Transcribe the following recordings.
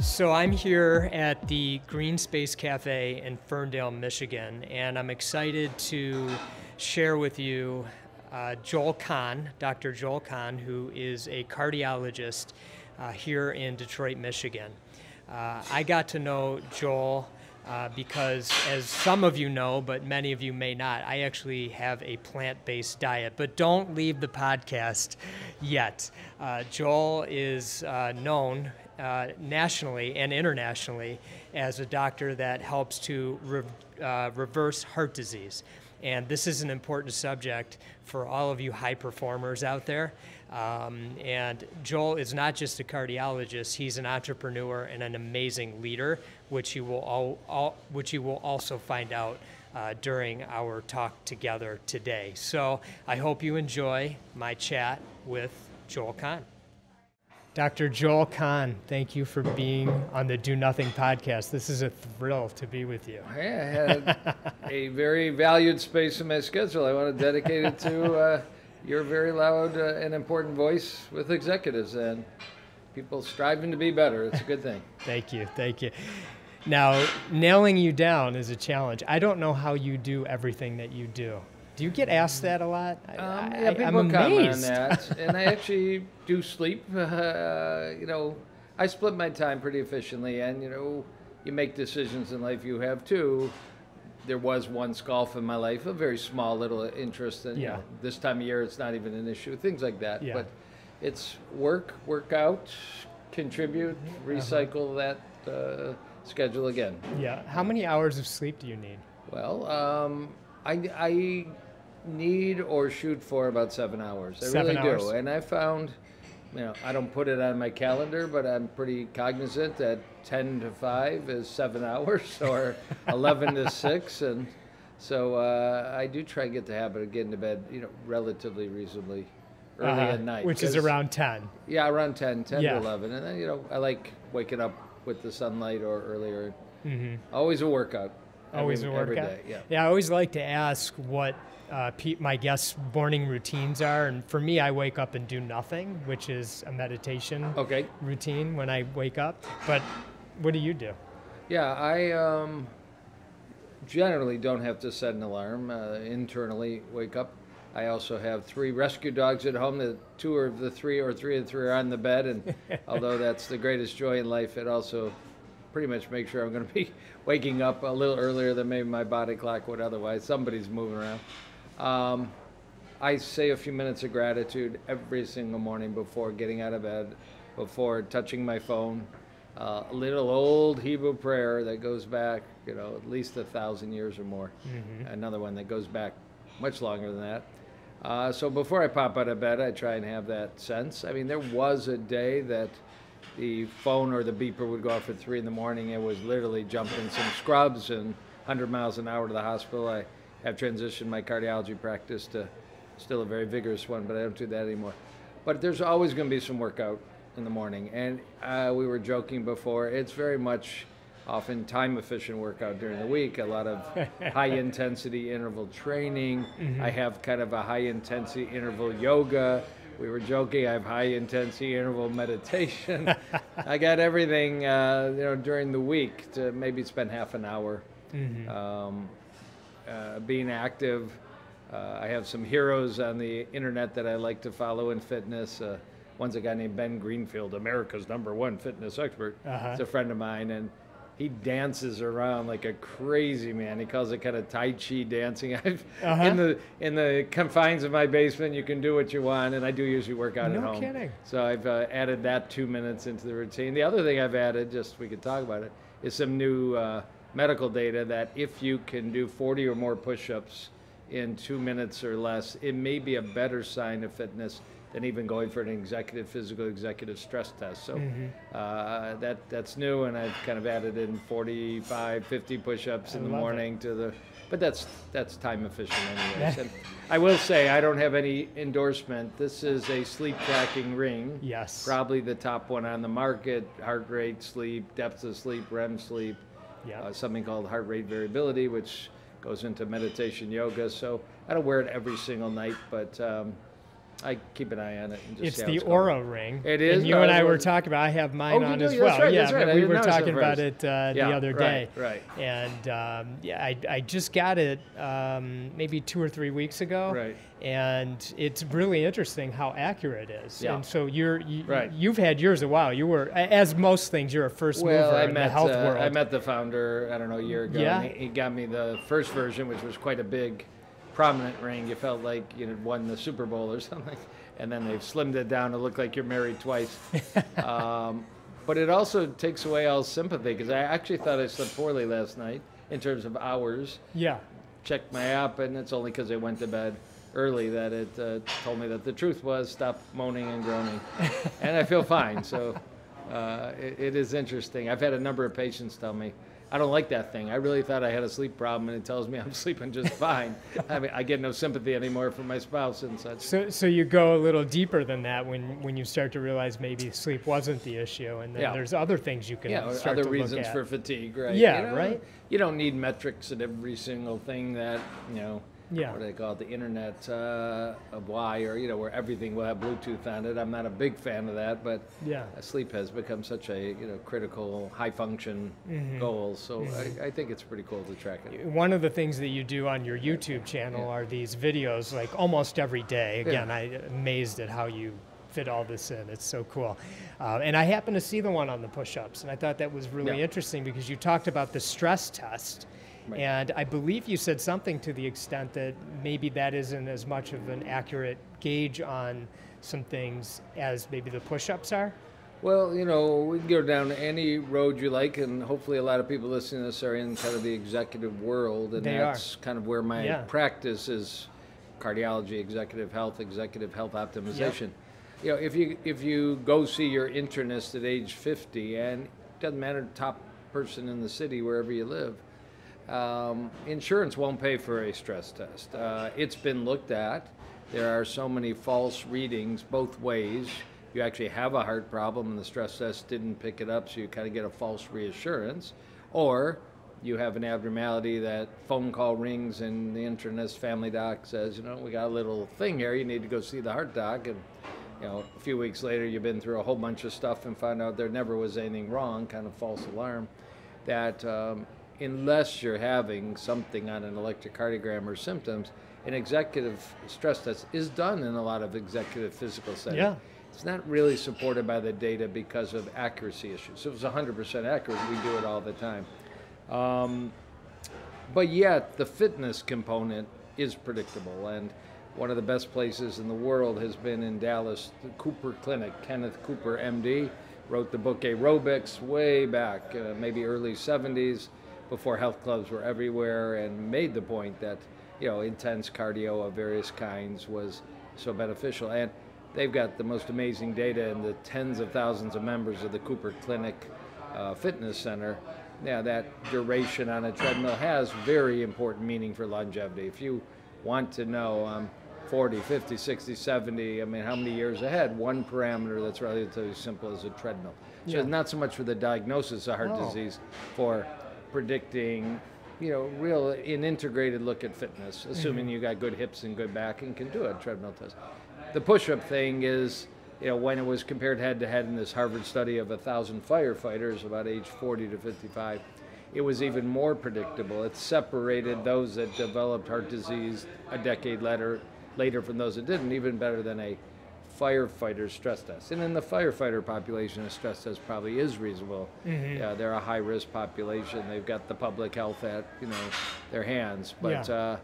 So I'm here at the GreenSpace Cafe in Ferndale, Michigan, and I'm excited to share with you uh, Joel Kahn, Dr. Joel Kahn, who is a cardiologist uh, here in Detroit, Michigan. Uh, I got to know Joel uh, because, as some of you know, but many of you may not, I actually have a plant based diet. But don't leave the podcast yet. Uh, Joel is uh, known uh, nationally and internationally as a doctor that helps to re- uh, reverse heart disease. And this is an important subject for all of you high performers out there. Um, and Joel is not just a cardiologist, he's an entrepreneur and an amazing leader, which you will, all, all which you will also find out uh, during our talk together today. So I hope you enjoy my chat with Joel Kahn. Dr. Joel Kahn, thank you for being on the Do Nothing podcast. This is a thrill to be with you. I had a very valued space in my schedule. I want to dedicate it to uh, your very loud uh, and important voice with executives and people striving to be better. It's a good thing. thank you. Thank you. Now, nailing you down is a challenge. I don't know how you do everything that you do. Do you get asked that a lot? Um, yeah, people I'm comment amazed. on that, and I actually do sleep. Uh, you know, I split my time pretty efficiently, and you know, you make decisions in life. You have too. There was once golf in my life, a very small little interest, and you Yeah. know, this time of year it's not even an issue. Things like that, Yeah. but it's work, work out, contribute, Uh-huh. recycle that uh, schedule again. Yeah. How many hours of sleep do you need? Well, um, I, I need or shoot for about seven hours. I Seven really hours? do. And I found, you know, I don't put it on my calendar, but I'm pretty cognizant that 10 to 5 is seven hours or 11 to 6. And so uh, I do try and get the habit of getting to bed, you know, relatively reasonably early Uh-huh, at night. Which is around 10. Yeah, around 10, 10 Yeah. to 11. And then, you know, I like waking up with the sunlight or earlier. Mm-hmm. Always a workout. every- Always a workout. day, yeah. Yeah, I always like to ask what uh, my guests' morning routines are, and for me, I wake up and do nothing, which is a meditation Okay. routine when I wake up. But what do you do? Yeah, I um, generally don't have to set an alarm. Uh, internally, wake up. I also have three rescue dogs at home. The two of the three, or three of the three, are on the bed. And although that's the greatest joy in life, it also pretty much makes sure I'm going to be waking up a little earlier than maybe my body clock would otherwise. Somebody's moving around. Um, I say a few minutes of gratitude every single morning before getting out of bed, before touching my phone. Uh, a little old Hebrew prayer that goes back, you know, at least a thousand years or more. Another one that goes back much longer than that. Uh, so before I pop out of bed, I try and have that sense. I mean, there was a day that the phone or the beeper would go off at three in the morning. It was literally jumping some scrubs and 100 miles an hour to the hospital. I have transitioned my cardiology practice to still a very vigorous one, but I don't do that anymore. But there's always going to be some workout in the morning, and uh, we were joking before. It's very much often time efficient workout during the week. A lot of high intensity interval training. I have kind of a high intensity interval yoga. We were joking. I have high intensity interval meditation. I got everything, uh, you know, during the week to maybe spend half an hour um, uh, being active. Uh, I have some heroes on the internet that I like to follow in fitness. Uh, one's a guy named Ben Greenfield, America's number one fitness expert. Uh-huh. He's a friend of mine, and he dances around like a crazy man. He calls it kind of Tai Chi dancing. Uh-huh. In the in the confines of my basement, you can do what you want, and I do usually work out No at home. No kidding. So I've uh, added that two minutes into the routine. The other thing I've added, just we could talk about it, is some new uh, medical data that if you can do 40 or more push-ups in two minutes or less, it may be a better sign of fitness than even going for an executive physical executive stress test. So uh, that that's new, and I've kind of added in 45, 50 push-ups I in the love it. morning to the. But that's that's time efficient anyways. and I will say I don't have any endorsement. This is a sleep tracking ring Yes. probably the top one on the market heart rate sleep depth of sleep rem sleep Uh, something called heart rate variability which goes into meditation yoga. So i don't wear it every single night but um, I keep an eye on it. And just It's see how the going. Ring. It is? And you No, and I were talking about. I have mine Oh, on as well. right, yeah, that's right. we were talking about it uh, Yeah, the other day. right, right. And um, yeah, I, I just got it um, maybe two or three weeks ago. Right. And it's really interesting how accurate it is. Yeah. And so you're you, Right. you've had yours a while. You were as most things. You're a first Well, mover I in met the health uh, world. I met the founder. I don't know a year ago. Yeah. And he, he got me the first version, which was quite a big, prominent ring. You felt like you had won the Super Bowl or something. And then they've slimmed it down to look like you're married twice. um, but it also takes away all sympathy because I actually thought I slept poorly last night in terms of hours. yeah. Checked my app, and it's only because I went to bed early that it uh, told me that the truth was stop moaning and groaning, and I feel fine. So uh, it, it is interesting. I've had a number of patients tell me. I don't like that thing. I really thought I had a sleep problem, and it tells me I'm sleeping just fine. I mean, I get no sympathy anymore from my spouse and such. So, so you go a little deeper than that when, when you start to realize maybe sleep wasn't the issue, and then Yeah. there's other things you can Yeah, start other to reasons look at. for fatigue, right? Yeah, You know, right. You don't need metrics at every single thing that you know. Yeah. What do they call it? The Internet uh, of Why, or you know, where everything will have Bluetooth on it. I'm not a big fan of that, but Yeah. uh, sleep has become such a you know critical, high function Mm-hmm. goal. So I, I think it's pretty cool to track it. One of the things that you do on your YouTube channel Yeah. are these videos, like almost every day. Yeah. Again, I'm amazed at how you fit all this in. It's so cool. Uh, and I happened to see the one on the push-ups, and I thought that was really Yeah. interesting because you talked about the stress test. Right. And I believe you said something to the extent that maybe that isn't as much of an accurate gauge on some things as maybe the push-ups are. Well, you know, we can go down any road you like, and hopefully a lot of people listening to this are in kind of the executive world, and They are. that's kind of where my Yeah. practice is cardiology, executive health, executive health optimization. You know, if you if you go see your internist at age 50, and it doesn't matter top person in the city wherever you live, um, insurance won't pay for a stress test. Uh, it's been looked at. There are so many false readings both ways. You actually have a heart problem and the stress test didn't pick it up, so you kind of get a false reassurance. Or you have an abnormality that phone call rings and the internist family doc says, you know, we got a little thing here, you need to go see the heart doc. And, you know, a few weeks later, you've been through a whole bunch of stuff and found out there never was anything wrong, kind of false alarm. That um, unless you're having something on an electrocardiogram or symptoms, an executive stress test is done in a lot of executive physical settings. Yeah. It's not really supported by the data because of accuracy issues. If it was 100% accurate, we do it all the time. Um, but yet, the fitness component is predictable. And one of the best places in the world has been in Dallas, the Cooper Clinic. Kenneth Cooper, MD, wrote the book Aerobics way back, uh, maybe early 70s, before health clubs were everywhere, and made the point that you know intense cardio of various kinds was so beneficial. And they've got the most amazing data in the tens of thousands of members of the Cooper Clinic uh, Fitness Center. Yeah, that duration on a treadmill has very important meaning for longevity. If you want to know, um, 40, 50, 60, 70, I mean, how many years ahead, one parameter that's relatively simple is a treadmill. So Yeah. not so much for the diagnosis of heart Oh. disease, for predicting, you know, real an integrated look at fitness, assuming mm-hmm. you got good hips and good back and can do a treadmill test. The push-up thing is, you know, when it was compared head-to-head in this Harvard study of a thousand firefighters about age 40 to 55, it was even more predictable. It separated those that developed heart disease a decade later, later from those that didn't, even better than a firefighter stress test. And in the firefighter population, a stress test probably is reasonable. Yeah, they're a high-risk population. They've got the public health at you know their hands. But Yeah. uh,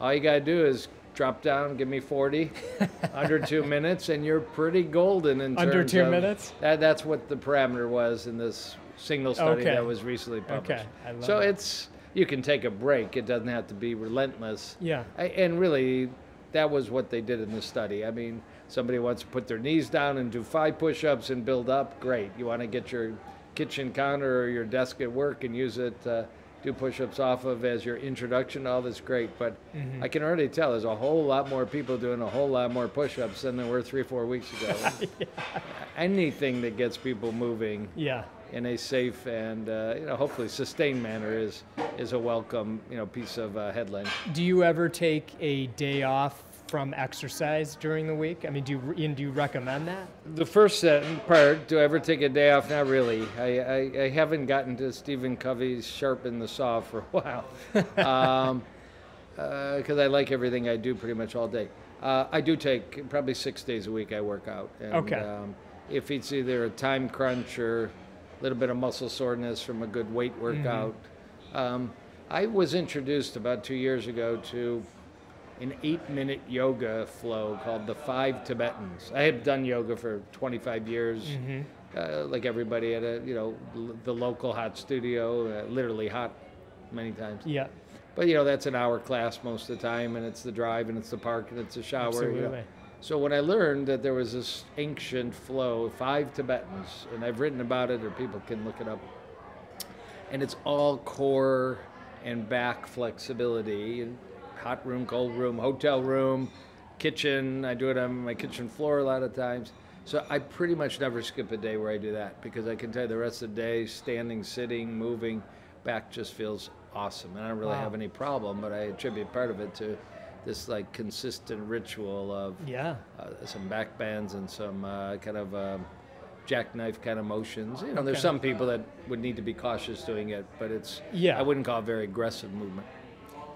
all you gotta do is drop down, give me 40, under two minutes, and you're pretty golden in Under terms two of- minutes? That, that's what the parameter was in this single study Okay. that was recently published. Okay, so it. it's you can take a break. It doesn't have to be relentless. Yeah. I, and really, that was what they did in the study. I mean, somebody wants to put their knees down and do five push-ups and build up. Great. You want to get your kitchen counter or your desk at work and use it. Uh, do push-ups off of as your introduction. All that's great, but Mm-hmm. I can already tell there's a whole lot more people doing a whole lot more push-ups than there were three, four weeks ago. Anything that gets people moving Yeah. in a safe and uh, you know hopefully sustained manner is is a welcome you know piece of uh, headline. Do you ever take a day off from exercise during the week? I mean, do you, Ian, do you recommend that? The first part, do I ever take a day off? Not really. I, I, I haven't gotten to Stephen Covey's sharpen the saw for a while. um, because uh, I like everything I do pretty much all day. Uh, I do take probably six days a week. I work out. And, Okay. Um, if it's either a time crunch or a little bit of muscle soreness from a good weight workout, um, I was introduced about two years ago to an eight-minute yoga flow called the Five Tibetans. I had done yoga for 25 years, uh, like everybody at a you know l- the local hot studio, uh, literally hot many times. Yeah, But you know that's an hour class most of the time, and it's the drive, and it's the park, and it's the shower. you know. absolutely. So when I learned that there was this ancient flow, five Tibetans, and I've written about it, or people can look it up, and it's all core and back flexibility, and hot room, cold room, hotel room, kitchen. I do it on my kitchen floor a lot of times. So I pretty much never skip a day where I do that because I can tell you the rest of the day, standing, sitting, moving, back just feels awesome, and I don't really Wow. have any problem. But I attribute part of it to this like consistent ritual of Yeah, uh, some back bends and some uh, kind of um, jackknife kind of motions. You know, there's some people that would need to be cautious doing it, but it's Yeah. I wouldn't call it very aggressive movement.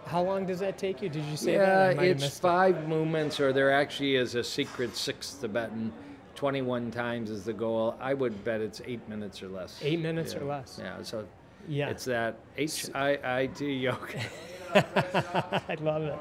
How long does that take you? Did you say that? Yeah, I it's missed it. five movements, or there actually is a secret sixth Tibetan. 21 times is the goal. I would bet it's eight minutes or less. Eight minutes Yeah. or less. Yeah, so Yeah, it's that H I I T yoga. I love it.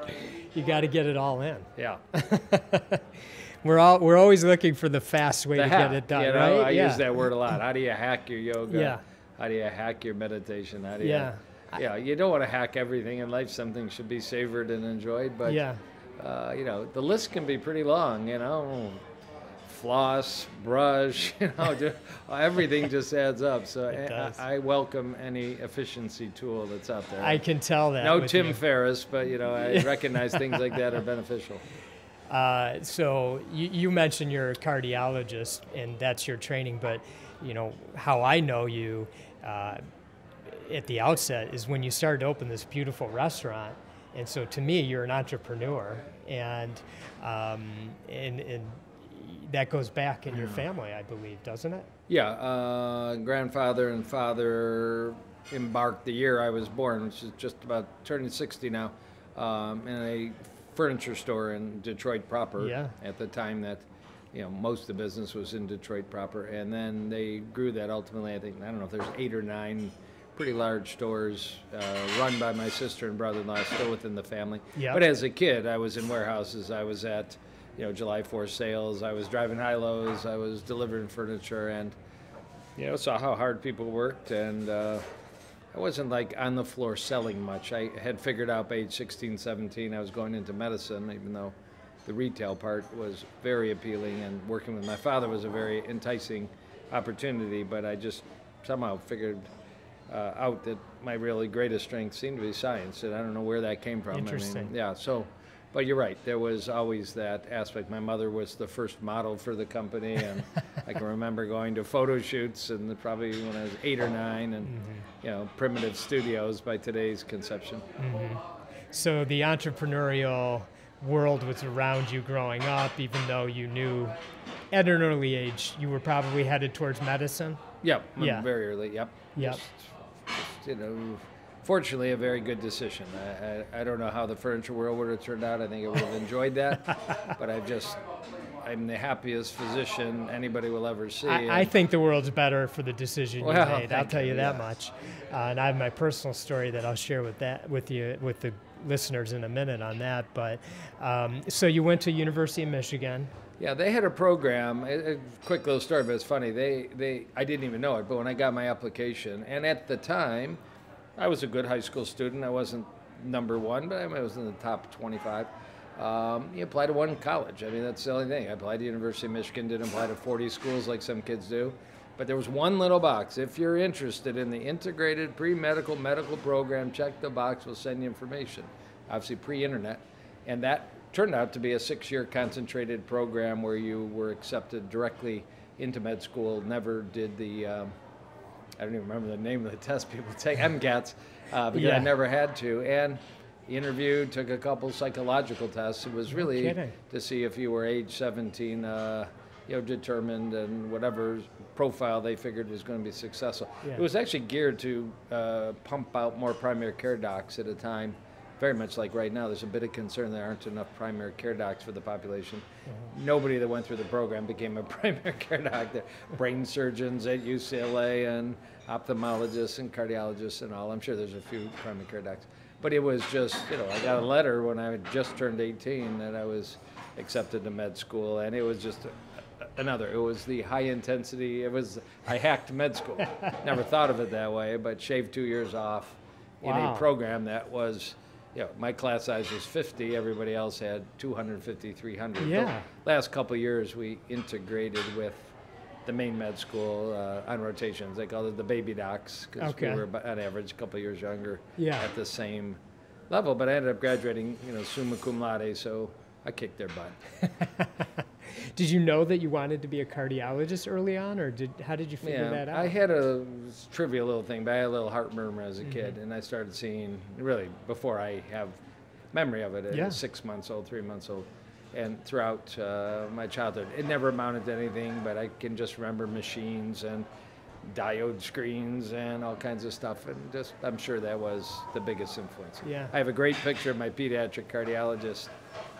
You got to get it all in. yeah. We're all we're always looking for the fast way the to hack. get it done, you know, right? I yeah. use that word a lot. How do you hack your yoga? Yeah. How do you hack your meditation? How do you, Yeah. Yeah, you don't want to hack everything in life. Something should be savored and enjoyed. But yeah. uh, you know, the list can be pretty long. You know, floss, brush. You know, ju- everything just adds up. So I, I welcome any efficiency tool that's out there. I can tell that. no Tim you. Ferriss, but you know, I recognize things like that are beneficial. Uh, so you, you mentioned you're a cardiologist and that's your training, but you know how I know you uh, at the outset is when you started to open this beautiful restaurant, and so to me you're an entrepreneur, and um, and, and that goes back in your family, I believe, doesn't it? Yeah, uh, grandfather and father embarked the year I was born, which is just about turning 60 now, um, in a furniture store in Detroit proper. Yeah. At the time that, you know, most of the business was in Detroit proper, and then they grew that ultimately. I think I don't know if there's eight or nine pretty large stores uh, run by my sister and brother-in-law, still within the family. Yeah. But as a kid, I was in warehouses. I was at, you know, July 4th sales. I was driving high lows. I was delivering furniture, and you know, saw how hard people worked, and uh, I wasn't like on the floor selling much. I had figured out by age 16, 17, I was going into medicine, even though the retail part was very appealing, and working with my father was a very enticing opportunity. But I just somehow figured uh, out that my really greatest strength seemed to be science, and I don't know where that came from. I Interesting. mean, yeah, so. But you're right. There was always that aspect. My mother was the first model for the company, and I can remember going to photo shoots, and probably when I was eight or nine, and you know, primitive studios by today's conception. So the entrepreneurial world was around you growing up, even though you knew at an early age you were probably headed towards medicine. Yep. Yeah. Very early. Yep. Yep. Just, you know, fortunately, a very good decision. I, I, I don't know how the furniture world would have turned out. I think I would have enjoyed that, but I've just. I'm the happiest physician anybody will ever see. I, I think the world's better for the decision Well, you made. I'll tell you you, that yeah. much. Uh, and I have my personal story that I'll share with that with you with the listeners in a minute on that. But um, so you went to University of Michigan. Yeah, they had a program. A, quick little story, but it's funny. They, they, I didn't even know it, but when I got my application, and at the time, I was a good high school student. I wasn't number one, but I was in the top 25. Um, you apply to one college. I mean, that's the only thing. I applied to University of Michigan. Didn't apply to 40 schools like some kids do. But there was one little box. If you're interested in the integrated pre-medical medical program, check the box. We'll send you information. Obviously, pre-internet, and that turned out to be a six-year concentrated program where you were accepted directly into med school. Never did the um, I don't even remember the name of the test people take MCATs uh, because Yeah. I never had to. And interviewed, took a couple psychological tests. It was really to see if you were age 17, uh, you know, determined and whatever profile they figured was going to be successful. Yeah. It was actually geared to uh, pump out more primary care docs at a time. Very much like right now, there's a bit of concern there aren't enough primary care docs for the population. Mm-hmm. Nobody that went through the program became a primary care doctor. Brain surgeons at UCLA and ophthalmologists and cardiologists and all. I'm sure there's a few primary care docs. But it was just, you know, I got a letter when I had just turned 18 that I was accepted to med school, and it was just a, another. It was the high intensity. It was I hacked med school. Never thought of it that way, but shaved two years off in a program that was, you know, my class size was 50. Everybody else had 250, 300. The Yeah. last couple of years, we integrated with the main med school uh, on rotations. They called it the baby docs because Okay. we were on average a couple of years younger Yeah. at the same level. But I ended up graduating, you know, summa cum laude, so I kicked their butt. Did you know that you wanted to be a cardiologist early on, or did how did you figure that out? I had a trivial little thing, but I had a little heart murmur as a kid, Mm-hmm. and I started seeing really before I have memory of it at Yeah. six months old, three months old, and throughout uh, my childhood. It never amounted to anything, but I can just remember machines and diode screens and all kinds of stuff, and just I'm sure that was the biggest influence. Yeah. I have a great picture of my pediatric cardiologist.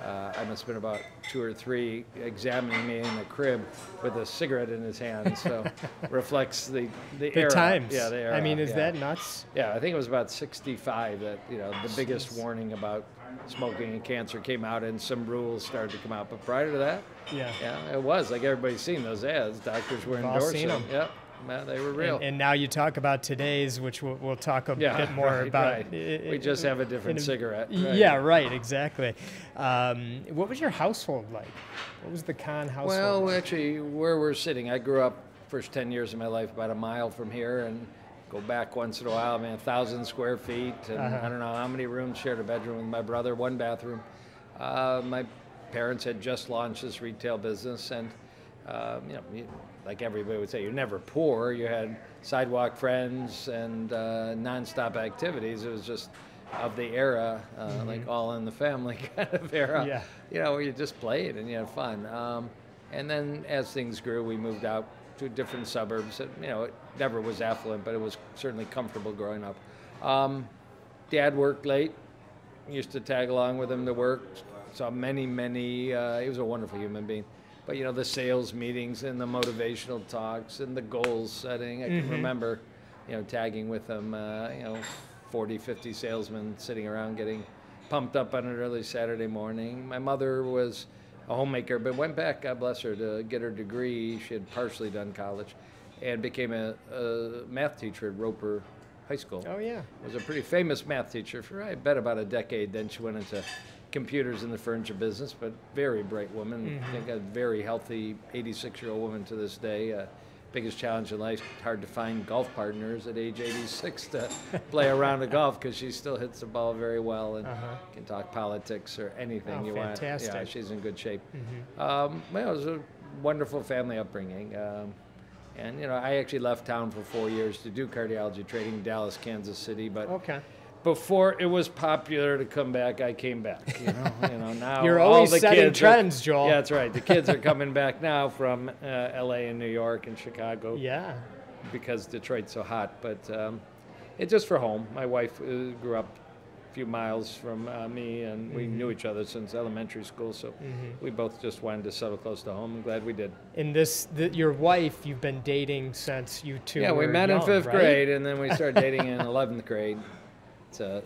Uh, I must have been about two or three, examining me in the crib with a cigarette in his hand. So reflects the the, the era. times. Yeah, the era. I mean, is yeah. that nuts? Yeah, I think it was about 65 that you know the biggest warning about smoking and cancer came out, and some rules started to come out. But prior to that, Yeah. yeah, it was like everybody's seen those ads. Doctors were We've all endorsing. seen 'em. Yep, they were real. And, and now you talk about today's, which we'll, we'll talk a yeah, bit more right, about. right. i- we just have a different a- cigarette. right. Yeah, right, exactly. Um, what was your household like? What was the con household? Well, like? actually, where we're sitting, I grew up first 10 years of my life about a mile from here and go back once in a while, I man, 1,000 square feet. And Uh-huh. I don't know how many rooms, shared a bedroom with my brother, one bathroom. Uh, my parents had just launched this retail business and, um, you know, like everybody would say, you're never poor. You had sidewalk friends and uh, nonstop activities. It was just of the era, uh, like all in the family kind of era Mm-hmm. Yeah. you know, where you just played and you had fun. Um, and then as things grew, we moved out to different suburbs. It, you know, it never was affluent, but it was certainly comfortable growing up. Um, Dad worked late. Used to tag along with him to work. Saw many, many. Uh, he was a wonderful human being. But you know, the sales meetings and the motivational talks and the goals setting. I can remember, you know, tagging with them, Uh, you know, 40, 50 salesmen sitting around getting pumped up on an early Saturday morning. My mother was a homemaker, but went back, God bless her, to get her degree. She had partially done college and became a, a math teacher at Roper High School. oh yeah. Was a pretty famous math teacher for, I bet, about a decade. Then she went into computers in the furniture business, but very bright woman. I think a very healthy 86 year old woman to this day. Uh, biggest challenge in life, hard to find golf partners at age 86 to play a round of golf because she still hits the ball very well and Uh-huh. can talk politics or anything Oh, you want. Yeah, she's in good shape. Um, well, it was a wonderful family upbringing. Um, and, you know, I actually left town for four years to do cardiology training in Dallas, Kansas City. But Okay. Before it was popular to come back, I came back. You know, you know now You're all always setting trends, are, Joel. Yeah, that's right. The kids are coming back now from uh, L.A. and New York and Chicago Yeah. because Detroit's so hot. But um, it's just for home. My wife uh, grew up a few miles from uh, me, and we Mm-hmm. knew each other since elementary school. So we both just wanted to settle close to home. I'm glad we did. And this, the, your wife, you've been dating since you two. yeah, we met in fifth right? grade, and then we started dating in 11th grade. It's a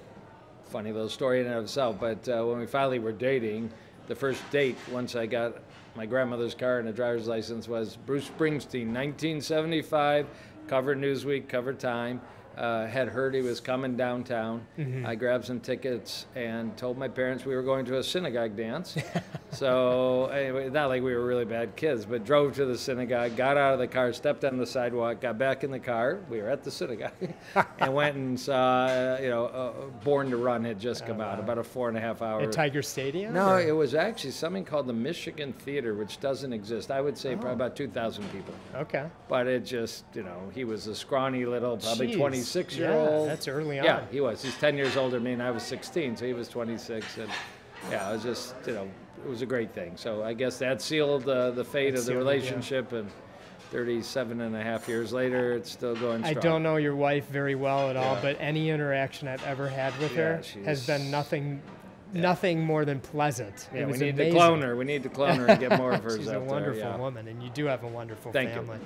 funny little story in and of itself. But uh, when we finally were dating, the first date, once I got my grandmother's car and a driver's license, was Bruce Springsteen, 1975, cover Newsweek, cover Time. Uh, had heard he was coming downtown. Mm-hmm. I grabbed some tickets and told my parents we were going to a synagogue dance. so anyway, not like we were really bad kids, but drove to the synagogue, got out of the car, stepped on the sidewalk, got back in the car. We were at the synagogue, and went and saw. Uh, you know, uh, Born to Run had just come out, about a four and a half hour. At Tiger Stadium? No, or- it was actually something called the Michigan Theater, which doesn't exist. I would say Oh. probably about 2,000 people. Okay. But it just, you know, he was a scrawny little, probably Jeez. 27 26 year yeah, old. That's early on. Yeah, he was. He's 10 years older than me, and I was 16, so he was 26. And yeah, it was just, you know, it was a great thing. So I guess that sealed uh, the fate That of the it, yeah. relationship. And 37 and a half years later, it's still going strong. I don't know your wife very well at all, Yeah. but any interaction I've ever had with Yeah, her has been nothing, nothing more than pleasant. Yeah, we need amazing. to clone her. We need to clone her and get more of her. She's a there, wonderful yeah. woman, and you do have a wonderful Thank you.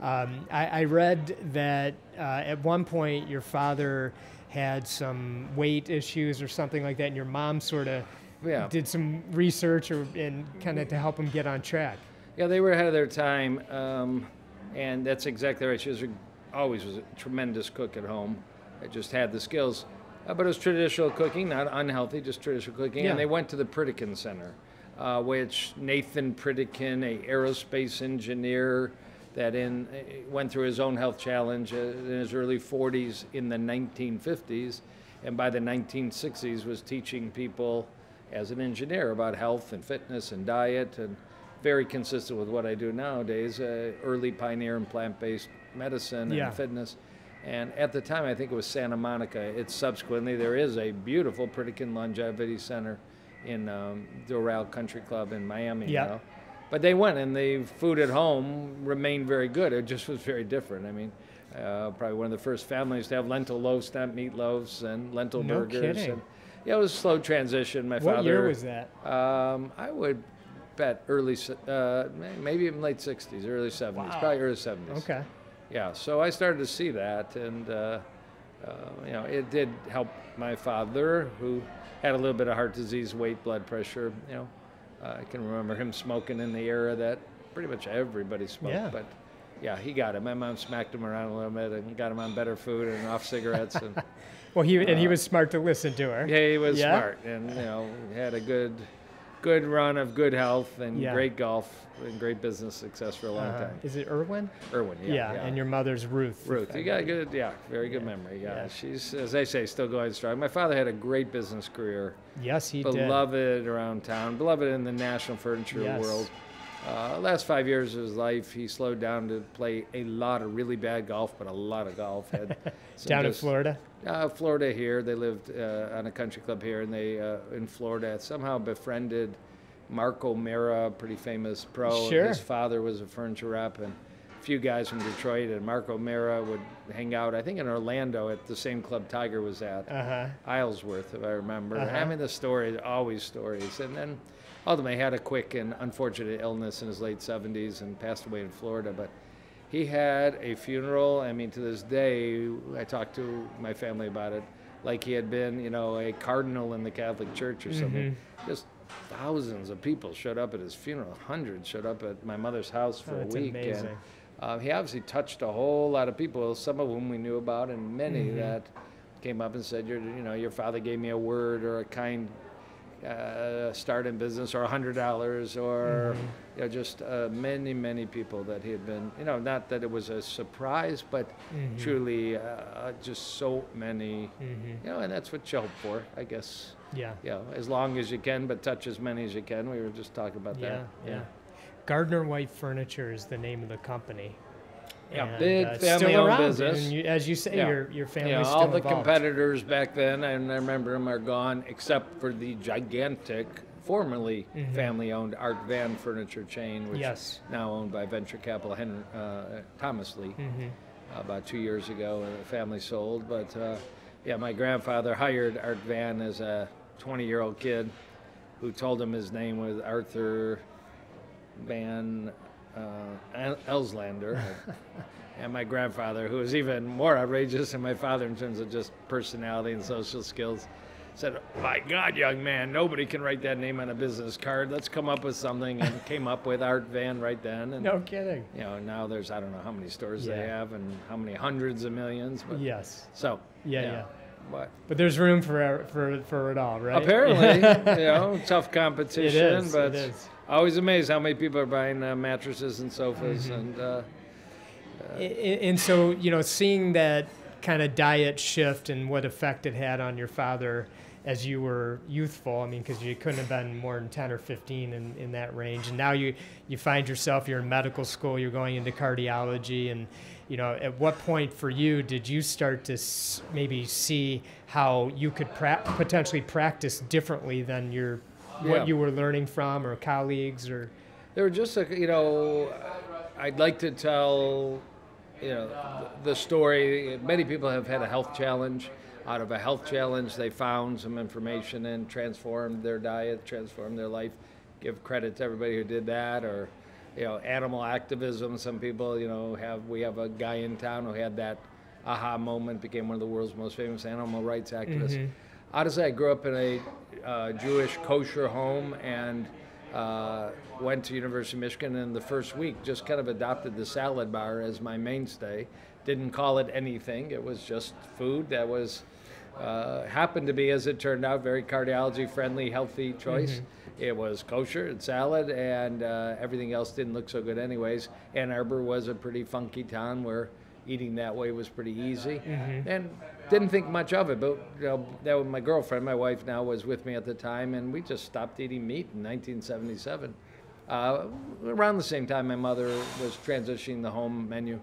Um, I, I read that uh, at one point your father had some weight issues or something like that, and your mom sort of Yeah. did some research or and kind of to help him get on track. Yeah, they were ahead of their time, um, and that's exactly right. She was always was a tremendous cook at home. I just had the skills, uh, but it was traditional cooking, not unhealthy, just traditional cooking. Yeah. And they went to the Pritikin Center, uh, which Nathan Pritikin, a aerospace engineer, that in uh, went through his own health challenge in his early 40s in the 1950s, and by the 1960s was teaching people as an engineer about health and fitness and diet and very consistent with what I do nowadays, uh, early pioneer in plant-based medicine Yeah. and fitness. And at the time, I think it was Santa Monica. It's subsequently, there is a beautiful Pritikin Longevity Center in um, Doral Country Club in Miami Yeah. now. But they went, and the food at home remained very good. It just was very different. I mean, uh, probably one of the first families to have lentil loaves, not meatloafs, and lentil No burgers. kidding. And, yeah, it was a slow transition. My What father. year was that? Um, I would bet early, uh, may- maybe even late 60s, early 70s, Wow. probably early 70s. Okay. Yeah, so I started to see that, and uh, uh, you know, it did help my father, who had a little bit of heart disease, weight, blood pressure. You know, uh, I can remember him smoking in the era that pretty much everybody smoked. Yeah. But yeah, he got it. My mom smacked him around a little bit and got him on better food and off cigarettes. And Well, he and he Uh, was smart to listen to her. yeah, he was Yeah? smart, and you know, had a good, good run of good health and Yeah. great golf and great business success for a long Uh, time. is it Irwin? Irwin, yeah, Yeah, yeah. and your mother's Ruth. Ruth, you got a good, yeah, very good memory. Yeah. She's as they say, still going strong. My father had a great business career, Yes, he did. beloved around town, beloved in the national furniture Yes. world. Uh, last five years of his life, he slowed down to play a lot of really bad golf, but a lot of golf. Had Down in Florida. Uh, Florida here. They lived uh, on a country club here, and they uh, in Florida somehow befriended Mark O'Meara, pretty famous pro. Sure. His father was a furniture rep, and a few guys from Detroit. And Mark O'Meara would hang out, I think, in Orlando at the same club Tiger was at, Uh huh. Isleworth, if I remember. Uh-huh. I mean, the stories, always stories. And then ultimately had a quick and unfortunate illness in his late 70s and passed away in Florida. But he had a funeral. I mean, to this day, I talked to my family about it, like he had been, you know, a cardinal in the Catholic Church or something. Mm-hmm. Just thousands of people showed up at his funeral. Hundreds showed up at my mother's house for Oh, a week. amazing. And uh, he obviously touched a whole lot of people, some of whom we knew about, and many Mm-hmm. that came up and said, "Your, you know, your father gave me a word or a kind uh, start in business, or a hundred dollars, or Mm-hmm. you know, just uh, many, many people that he had been, you know, not that it was a surprise, but Mm-hmm. truly uh, just so many, Mhm. you know, and that's what you hope for, I guess. Yeah. Know, as long as you can, but touch as many as you can. We were just talking about Yeah. that. Yeah. Gardner White Furniture is the name of the company. Yeah, And, big uh, it's still family-owned business. And you, as you say, Yeah. your your family's Yeah, still all the involved. competitors back then, and I remember them, are gone, except for the gigantic, formerly family-owned Art Van furniture chain, which Mm-hmm. Yes. now owned by venture capital Henry uh, Thomas Lee. Mhm. About two years ago, uh, the family sold. But uh, yeah, my grandfather hired Art Van as a 20-year-old kid, who told him his name was Arthur Van uh, Elslander. and my grandfather, who was even more outrageous than my father in terms of just personality and social skills, said, "My God, young man, nobody can write that name on a business card. Let's come up with something." And came up with Art Van right then. And No kidding. you know, now there's I don't know how many stores they have and how many hundreds of millions. But Yes. so Yeah, yeah. But But there's room for for for it all, right? apparently, you know, tough competition. is, but it is. Always amazed how many people are buying uh, mattresses and Mm-hmm. sofas and. Uh, And so, you know, seeing that kind of diet shift and what effect it had on your father, as you were youthful. I mean, because you couldn't have been more than 10 or 15 in, in that range. And now you, you find yourself, you're in medical school, you're going into cardiology. And, you know, at what point for you did you start to s- maybe see how you could pra- potentially practice differently than your, Yeah. what you were learning from or colleagues or? There were just a, you know, I'd like to tell, you know, the the story. Many people have had a health challenge. Out of a health challenge, they found some information and transformed their diet, transformed their life. Give credit to everybody who did that, or, you know, animal activism. Some people, you know, have. We have a guy in town who had that aha moment, became one of the world's most famous animal rights activists. Mm-hmm. Honestly, I grew up in a uh, Jewish kosher home and uh, went to University of Michigan. And the first week, just kind of adopted the salad bar as my mainstay. Didn't call it anything. It was just food that was uh, happened to be, as it turned out, very cardiology friendly, healthy choice. It was kosher and salad, and uh, everything else didn't look so good, anyways. Ann Arbor was a pretty funky town where eating that way was pretty easy, and didn't think much of it. But you know, that was my girlfriend, my wife now, was with me at the time, and we just stopped eating meat in 1977. Uh, around the same time, my mother was transitioning the home menu.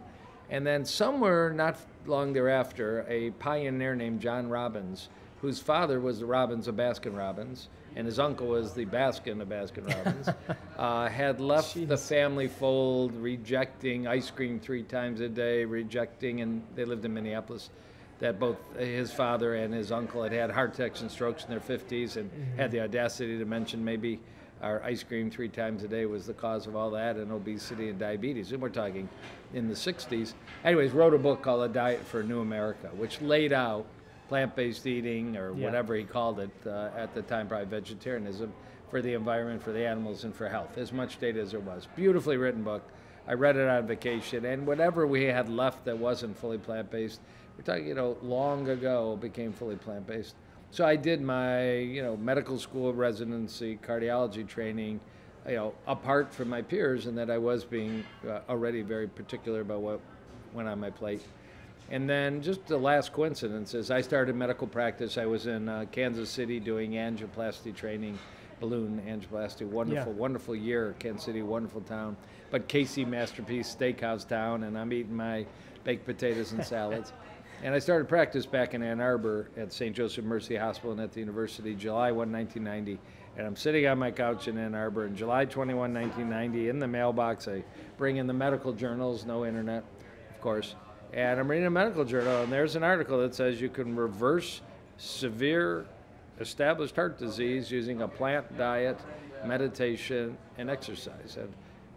And then somewhere not long thereafter, a pioneer named John Robbins, whose father was the Robbins of Baskin Robbins, and his uncle was the Baskin of Baskin Robbins, uh, had left the family fold, rejecting ice cream three times a day, rejecting, and they lived in Minneapolis. That both his father and his uncle had had heart attacks and strokes in their 50s and had the audacity to mention maybe our ice cream three times a day was the cause of all that and obesity and diabetes. And we're talking in the 60s. Anyways, wrote a book called A Diet for a New America, which laid out plant-based eating or Yeah. whatever he called it uh, at the time, probably vegetarianism, for the environment, for the animals, and for health. As much data as there was. Beautifully written book. I read it on vacation, and whatever we had left that wasn't fully plant-based, we're talking, you know, long ago became fully plant-based. So I did my, you know, medical school residency, cardiology training, you know, apart from my peers, and that I was being uh, already very particular about what went on my plate. And then just the last coincidence is I started medical practice. I was in uh, Kansas City doing angioplasty training, balloon angioplasty. Wonderful, Yeah. wonderful year. Kansas City, wonderful town. But KC Masterpiece Steakhouse town, and I'm eating my baked potatoes and salads. And I started practice back in Ann Arbor at St. Joseph Mercy Hospital and at the university, July 1, 1990. And I'm sitting on my couch in Ann Arbor, and July 21, 1990, in the mailbox, I bring in the medical journals, no internet, of course. And I'm reading a medical journal, and there's an article that says you can reverse severe established heart disease using a plant diet, meditation, and exercise. And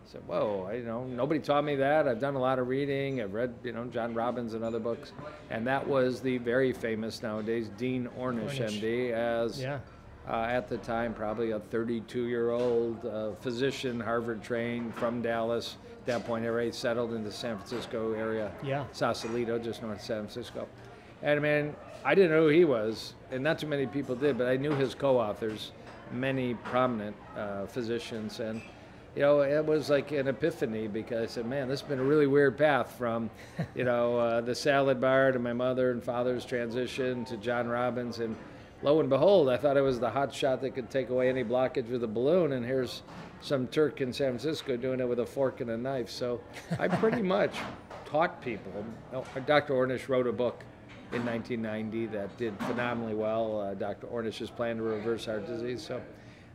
I said, whoa, I, you know, nobody taught me that. I've done a lot of reading. I've read, you know, John Robbins and other books. And that was the very famous nowadays Dean Ornish, Ornish. MD, as Yeah. uh, at the time, probably a 32 year old uh, physician, Harvard trained from Dallas. At that point, already settled in the San Francisco area. Yeah. Sausalito, just north of San Francisco. And I mean, I didn't know who he was, and not too many people did, but I knew his co authors, many prominent uh, physicians. And, you know, it was like an epiphany because I said, man, this has been a really weird path from, you know, uh, the salad bar to my mother and father's transition to John Robbins. And lo and behold, I thought I was the hot shot that could take away any blockage with a balloon, and here's some Turk in San Francisco doing it with a fork and a knife. So I pretty much taught people. Oh, Dr. Ornish wrote a book in 1990 that did phenomenally well. Uh, Dr. Ornish's plan to reverse heart disease. So,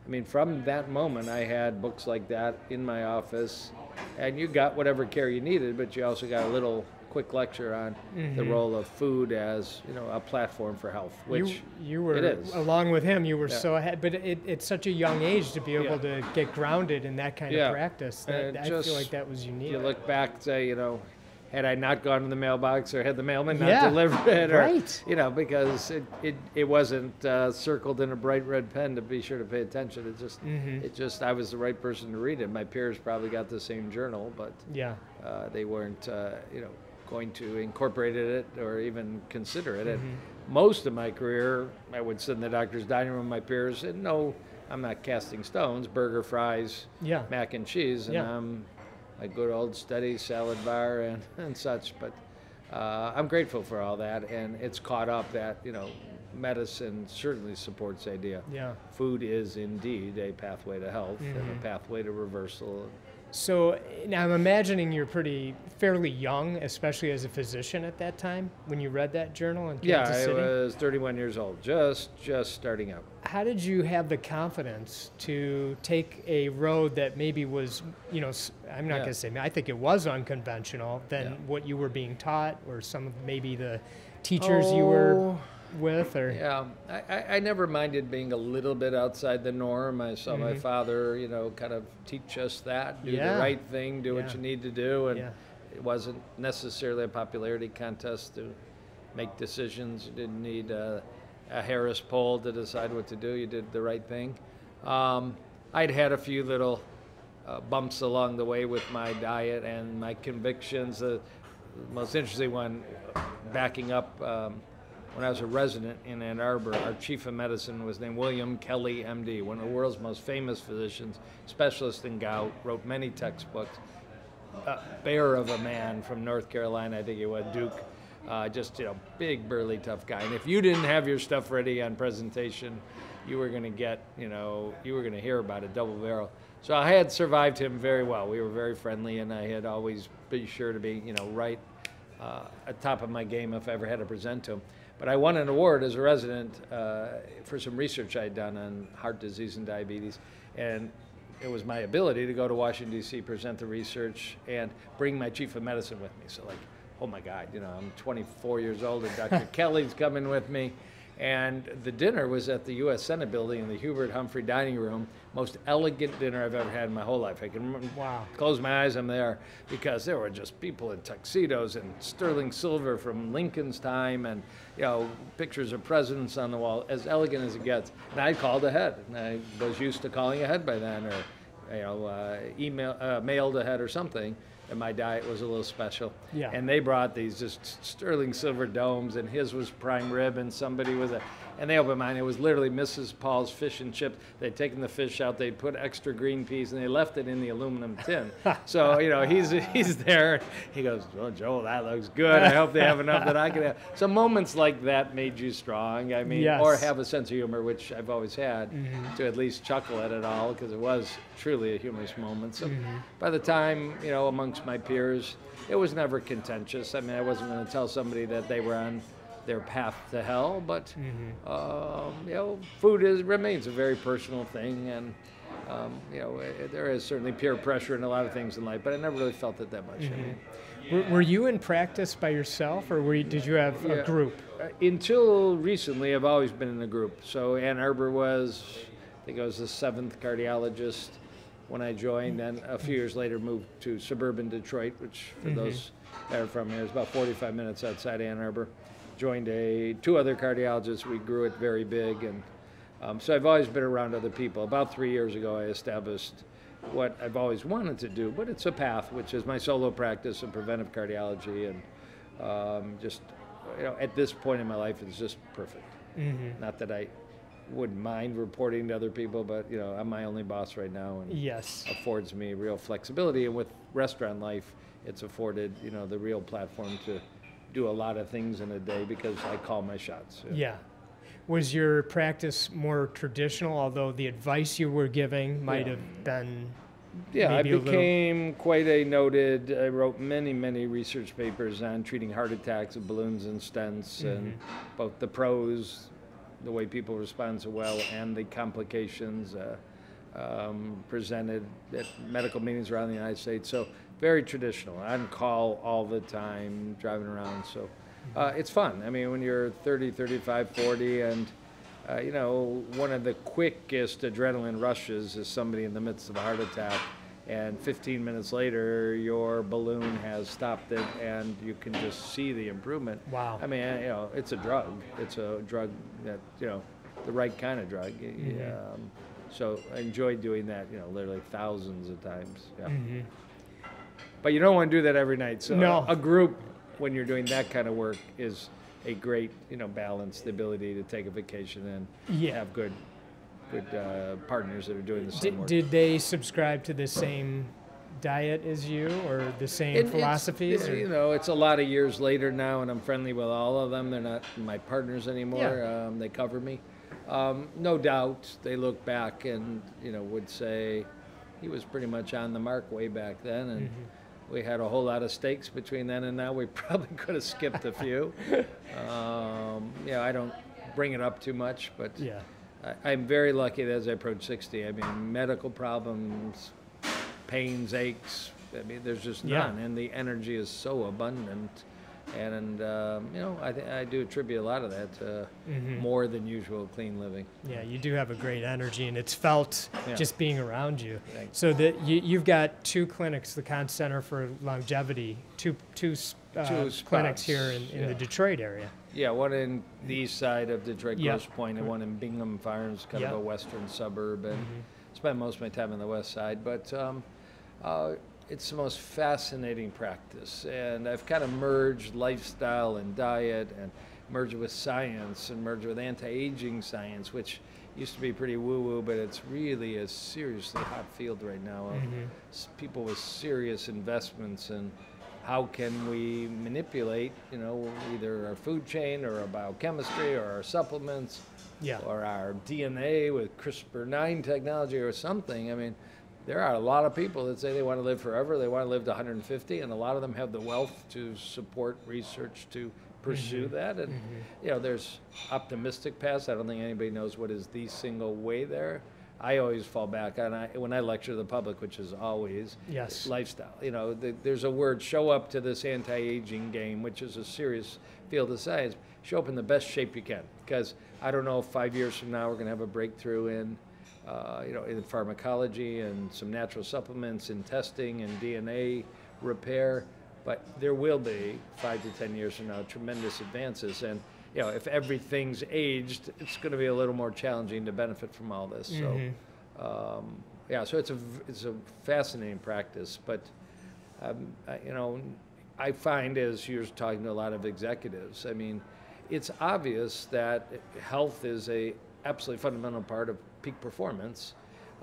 I mean, from that moment, I had books like that in my office, and you got whatever care you needed, but you also got a little quick lecture on the mm-hmm. role of food as you know a platform for health, which you, you were it is. along with him. You were Yeah. so ahead, but it, it's such a young age to be able to get grounded in that kind Yeah. of practice. That, I just- feel like that was unique. you look back, say, you know, had I not gone to the mailbox or had the mailman not Yeah, delivered it, or, right. you know, because it, it, it wasn't uh, circled in a bright red pen to be sure to pay attention. It just, Mm-hmm. it just, I was the right person to read it. My peers probably got the same journal, but yeah, uh, they weren't, uh, you know, going to incorporate it or even consider it. Mm-hmm. And most of my career, I would sit in the doctor's dining room with my peers, and no, I'm not casting stones. Burger, fries, yeah, mac and cheese, and Yeah. um, a good old steady salad bar and, and such. But uh, I'm grateful for all that, and it's caught up that you know medicine certainly supports the idea. Yeah. Food is indeed a pathway to health and Mhm. a pathway to reversal. So now I'm imagining you're pretty fairly young, especially as a physician at that time when you read that journal in Kansas Yeah, I was 31 years old, just just starting out. How did you have the confidence to take a road that maybe was, you know, I'm not Yeah. going to say, I think it was unconventional than Yeah. what you were being taught or some of maybe the teachers you were Oh, with or Yeah, I, I, never minded being a little bit outside the norm. I saw my Mhm. father, you know, kind of teach us that, do Yeah. the right thing, do what you need to do, and Yeah. it wasn't necessarily a popularity contest to make decisions. You didn't need a, a Harris poll to decide what to do. You did the right thing. Um, I'd had a few little uh, bumps along the way with my diet and my convictions. The most interesting one, backing up. Um, when I was a resident in Ann Arbor, our chief of medicine was named William Kelly, MD, one of the world's most famous physicians, specialist in gout, wrote many textbooks. A bear of a man from North Carolina, I think he was Duke. Uh, just you know, big, burly, tough guy. And if you didn't have your stuff ready on presentation, you were going to get, you know, you were going to hear about it, double barrel. So I had survived him very well. We were very friendly, and I had always been sure to be, you know, right uh, at top of my game if I ever had to present to him. But I won an award as a resident uh, for some research I'd done on heart disease and diabetes, and it was my ability to go to Washington D.C., present the research, and bring my chief of medicine with me. So like, oh my God, you know, I'm 24 years old, and Dr. Kelly's coming with me. And the dinner was at the U.S. Senate building in the Hubert Humphrey dining room. Most elegant dinner I've ever had in my whole life. I can remember, Wow. close my eyes, I'm there because there were just people in tuxedos and sterling silver from Lincoln's time, and you know pictures of presidents on the wall, as elegant as it gets. And I called ahead, and I was used to calling ahead by then, or you know, uh, email, uh, mailed ahead or something. And my diet was a little special. Yeah. And they brought these just sterling silver domes, and his was prime rib, and somebody was a, and they opened mine. It was literally Mrs. Paul's fish and chips. They'd taken the fish out, they'd put extra green peas, and they left it in the aluminum tin. so you know he's he's there. He goes, "Well, Joel, that looks good. I hope they have enough that I can have." So moments like that made you strong. I mean, or have a sense of humor, which I've always had, mm-hmm. to at least chuckle at it all because it was truly a humorous moment. So mm-hmm. by the time you know amongst my peers, it was never contentious. I mean, I wasn't going to tell somebody that they were on their path to hell, but um, you know, food is remains a very personal thing, and um, you know, eh, there is certainly peer pressure in a lot of things in life, but I never really felt it that much. I mean, Were, were you in practice by yourself or were you, did you have Yeah. a group? Uh, until recently, I've always been in a group. So Ann Arbor was, I think I was the seventh cardiologist when I joined, and a few years later moved to suburban Detroit, which for those that are from here is about 45 minutes outside Ann Arbor. Joined a two other cardiologists. We grew it very big, and um, so I've always been around other people. About three years ago, I established what I've always wanted to do, but it's a path, which is my solo practice in preventive cardiology, and um, just you know, at this point in my life, it's just perfect. Mm-hmm. Not that I wouldn't mind reporting to other people, but you know, I'm my only boss right now, and Yes. affords me real flexibility. And with restaurant life, it's afforded you know the real platform to do a lot of things in a day because I call my shots. Yeah. Was your practice more traditional, although the advice you were giving might Yeah. have been Yeah, maybe a I little- became quite a noted. I wrote many, many research papers on treating heart attacks with balloons and stents, and Mm-hmm. both the pros, the way people respond so well, and the complications uh, um, presented at medical meetings around the United States. So very traditional, on call all the time, driving around. So uh, it's fun. I mean, when you're 30, 35, 40, and uh, you know, one of the quickest adrenaline rushes is somebody in the midst of a heart attack, and 15 minutes later, your balloon has stopped it, and you can just see the improvement. Wow. I mean, you know, it's a drug. It's a drug that, you know, the right kind of drug. Um, so I enjoyed doing that, you know, literally thousands of times. Yeah. But you don't want to do that every night. So No. a group, when you're doing that kind of work, is a great, you know, balance, the ability to take a vacation and Yeah. have good, good uh, partners that are doing the same Did, work. did they subscribe to the same diet as you or the same It- philosophies? You know, it's a lot of years later now, and I'm friendly with all of them. They're not my partners anymore. Yeah. Um, they cover me. Um, no doubt, they look back and you know would say he was pretty much on the mark way back then, and Mm-hmm. We had a whole lot of stakes between then and now. We probably could have skipped a few. um, yeah, I don't bring it up too much, but yeah. I, I'm very lucky that as I approach 60, I mean, medical problems, pains, aches, I mean, there's just Yeah. none. And the energy is so abundant. And, um, you know, I, th- I do attribute a lot of that to Mhm. more than usual clean living. Yeah, you do have a great energy, and it's felt Yeah. just being around you. Thanks. So that you, you've got two clinics, the Kahn Center for Longevity, two two, uh, Two clinics here in, in the. Detroit area. Yeah, one in the east side of Detroit, Yeah. Grosse Pointe, and one in Bingham Farms, kind Yeah. of a western suburb. And Mhm. spend most of my time on the west side, but um, uh, it's the most fascinating practice. And I've kind of merged lifestyle and diet and merged with science and merged with anti-aging science, which used to be pretty woo-woo, but it's really a seriously hot field right now of Mhm. people with serious investments in how can we manipulate, you know, either our food chain or our biochemistry or our supplements Yeah. or our DNA with CRISPR-9 technology or something. I mean, there are a lot of people that say they want to live forever. They want to live to 150, and a lot of them have the wealth to support research to pursue mm-hmm. that. And mm-hmm. you know, there's optimistic paths. I don't think anybody knows what is the single way there. I always fall back on I, when I lecture the public, which is always Yes. lifestyle. You know, the, there's a word, show up to this anti-aging game, which is a serious field of science. Show up in the best shape you can, because I don't know if five years from now we're going to have a breakthrough in, uh, you know, in pharmacology and some natural supplements in testing and DNA repair, but there will be five to ten years from now tremendous advances and. You know, if everything's aged, it's going to be a little more challenging to benefit from all this. So, Mhm. um, yeah, so it's a it's a fascinating practice, but um, I, you know, I find as you're talking to a lot of executives, I mean, it's obvious that health is a absolutely fundamental part of peak performance.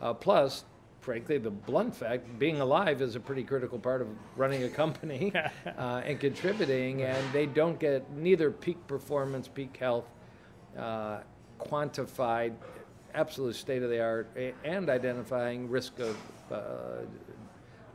Uh, plus, frankly, the blunt fact, being alive is a pretty critical part of running a company uh, and contributing. And they don't get neither peak performance, peak health, uh, quantified, absolute state of the art, and identifying risk of uh,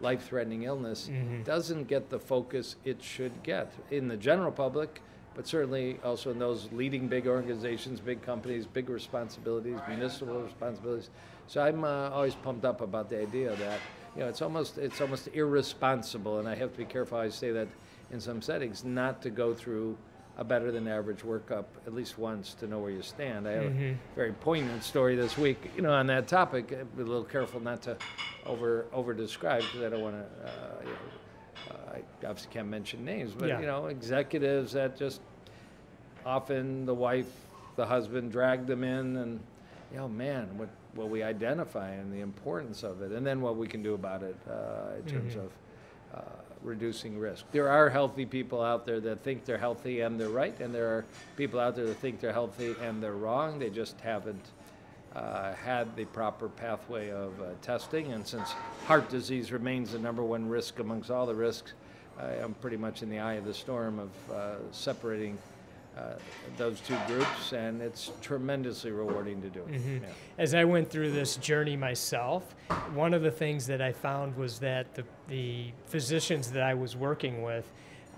life threatening illness Mhm. doesn't get the focus it should get in the general public, but certainly also in those leading big organizations, big companies, big responsibilities, municipal responsibilities. So I'm uh, always pumped up about the idea that you know it's almost it's almost irresponsible, and I have to be careful how I say that in some settings, not to go through a better than average workup at least once to know where you stand. I have Mhm. a very poignant story this week, you know, on that topic. I'll Be a little careful not to over over describe because I don't want to. Uh, you know, I obviously can't mention names, but Yeah. you know, executives that just often the wife, the husband drag them in, and you know, man, what what we identify and the importance of it, and then what we can do about it uh, in terms Mhm. of uh, reducing risk. There are healthy people out there that think they're healthy and they're right, and there are people out there that think they're healthy and they're wrong. They just haven't uh, had the proper pathway of uh, testing. And since heart disease remains the number one risk amongst all the risks, I am pretty much in the eye of the storm of uh, separating uh, those two groups, and it's tremendously rewarding to do it. Mhm. Yeah. As I went through this journey myself, one of the things that I found was that the, the physicians that I was working with,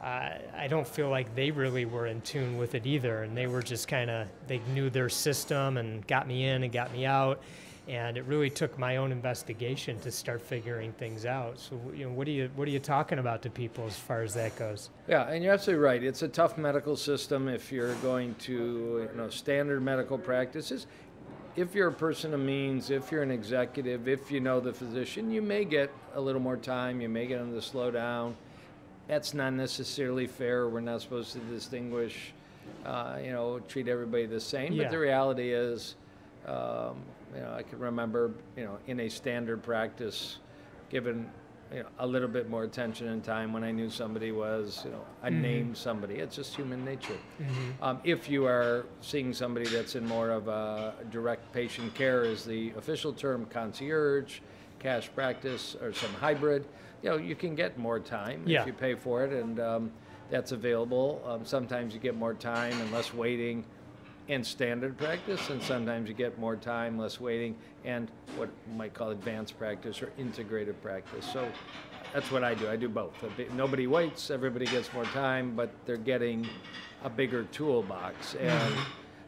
I don't feel like they really were in tune with it either. And they were just kind of, they knew their system and got me in and got me out. And it really took my own investigation to start figuring things out. So, you know, what are you, what are you talking about to people as far as that goes? Yeah, and you're absolutely right. It's a tough medical system if you're going to, you know, standard medical practices. If you're a person of means, if you're an executive, if you know the physician, you may get a little more time. You may get them to slow down. That's not necessarily fair. We're not supposed to distinguish, uh, you know, treat everybody the same. Yeah. But the reality is, um, you know, I can remember, you know, in a standard practice, given you know, a little bit more attention and time when I knew somebody was, you know, a Mhm. named somebody. It's just human nature. Mm-hmm. Um, if you are seeing somebody that's in more of a direct patient care, is the official term concierge, cash practice or some hybrid, you know, you can get more time Yeah. if you pay for it, and um, that's available. Um, sometimes you get more time and less waiting in standard practice, and sometimes you get more time, less waiting, and what you might call advanced practice or integrated practice. So that's what I do. I do both. Nobody waits, everybody gets more time, but they're getting a bigger toolbox. And,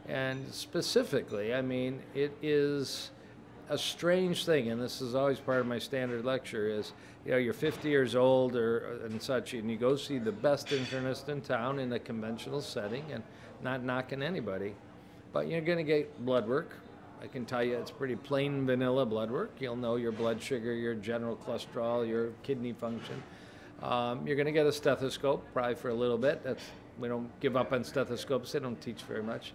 and specifically, I mean, it is a strange thing, and this is always part of my standard lecture is, you know, you're 50 years old or and such, and you go see the best internist in town in a conventional setting, and not knocking anybody, but you're going to get blood work. I can tell you it's pretty plain vanilla blood work. You'll know your blood sugar, your general cholesterol, your kidney function. Um, you're going to get a stethoscope, probably for a little bit. That's we don't give up on stethoscopes; they don't teach very much.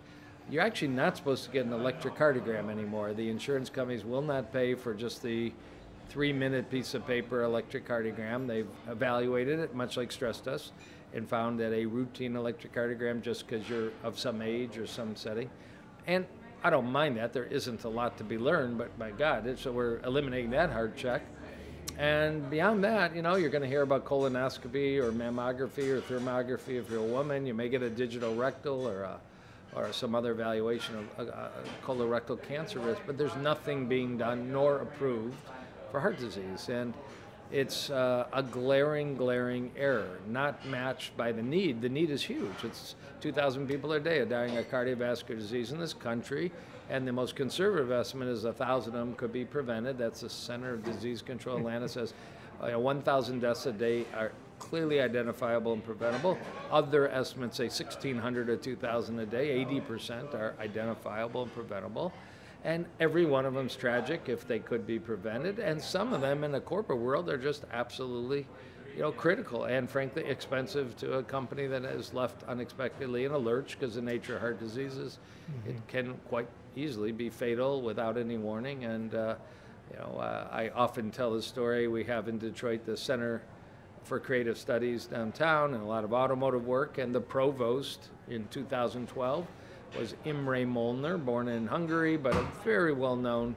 You're actually not supposed to get an electrocardiogram anymore. The insurance companies will not pay for just the three-minute piece of paper electrocardiogram. They've evaluated it, much like stress tests, and found that a routine electrocardiogram, just because you're of some age or some setting, and I don't mind that. There isn't a lot to be learned, but by God, so we're eliminating that hard check. And beyond that, you know, you're going to hear about colonoscopy or mammography or thermography if you're a woman. You may get a digital rectal or a, or some other evaluation of uh, uh, colorectal cancer risk, but there's nothing being done nor approved for heart disease. And it's uh, a glaring, glaring error, not matched by the need. The need is huge. It's 2,000 people a day are dying of cardiovascular disease in this country, and the most conservative estimate is 1,000 of them could be prevented. That's the Center of Disease Control. Atlanta says uh, 1,000 deaths a day are clearly identifiable and preventable. Other estimates say 1,600 to 2,000 a day. 80% are identifiable and preventable. And every one of them's tragic if they could be prevented. And some of them in the corporate world are just absolutely, you know, critical and frankly expensive to a company that is left unexpectedly in a lurch because the nature of heart diseases, it can quite easily be fatal without any warning. And uh, you know, uh, I often tell the story we have in Detroit the Center for Creative Studies downtown and a lot of automotive work, and the provost in 2012 was Imre Molnar, born in Hungary, but a very well-known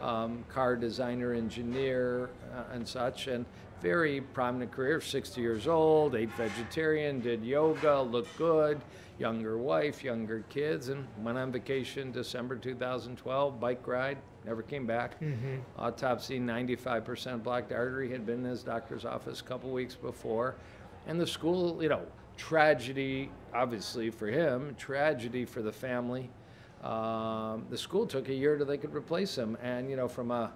um, car designer, engineer, uh, and such, and very prominent career. 60 years old, ate vegetarian, did yoga, looked good, younger wife, younger kids, and went on vacation December 2012, bike ride, never came back. Autopsy, 95% blocked artery, had been in his doctor's office a couple weeks before. And the school, you know, tragedy, obviously for him, tragedy for the family. Um, the school took a year till they could replace him. And, you know, from a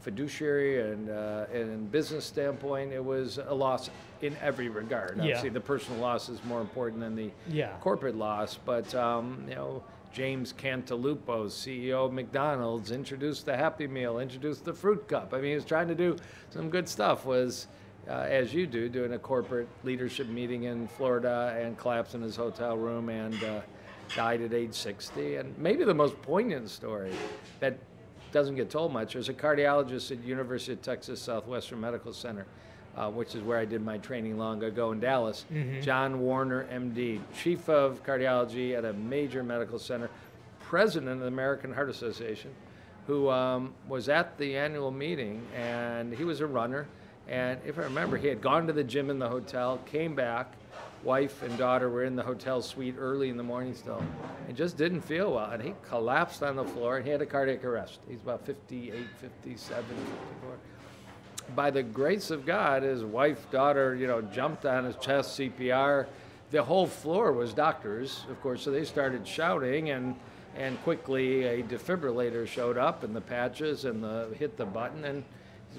fiduciary and, uh, and business standpoint, it was a loss in every regard. Yeah. Obviously, the personal loss is more important than the Yeah. corporate loss, but um, you know, James Cantalupo, CEO of McDonald's, introduced the Happy Meal, introduced the Fruit Cup. I mean, he was trying to do some good stuff. Was uh, as you do, doing a corporate leadership meeting in Florida and collapsed in his hotel room and uh, died at age 60. And maybe the most poignant story that doesn't get told much. There's a cardiologist at University of Texas Southwestern Medical Center, uh, which is where I did my training long ago in Dallas. John Warner, MD, chief of cardiology at a major medical center, president of the American Heart Association, who um, was at the annual meeting, and he was a runner. And if I remember, he had gone to the gym in the hotel, came back, wife and daughter were in the hotel suite early in the morning still, and just didn't feel well. And he collapsed on the floor and he had a cardiac arrest. He's about 58, 57, 54. By the grace of God, his wife, daughter, you know, jumped on his chest, CPR. The whole floor was doctors, of course, so they started shouting and and quickly a defibrillator showed up and the patches and the hit the button and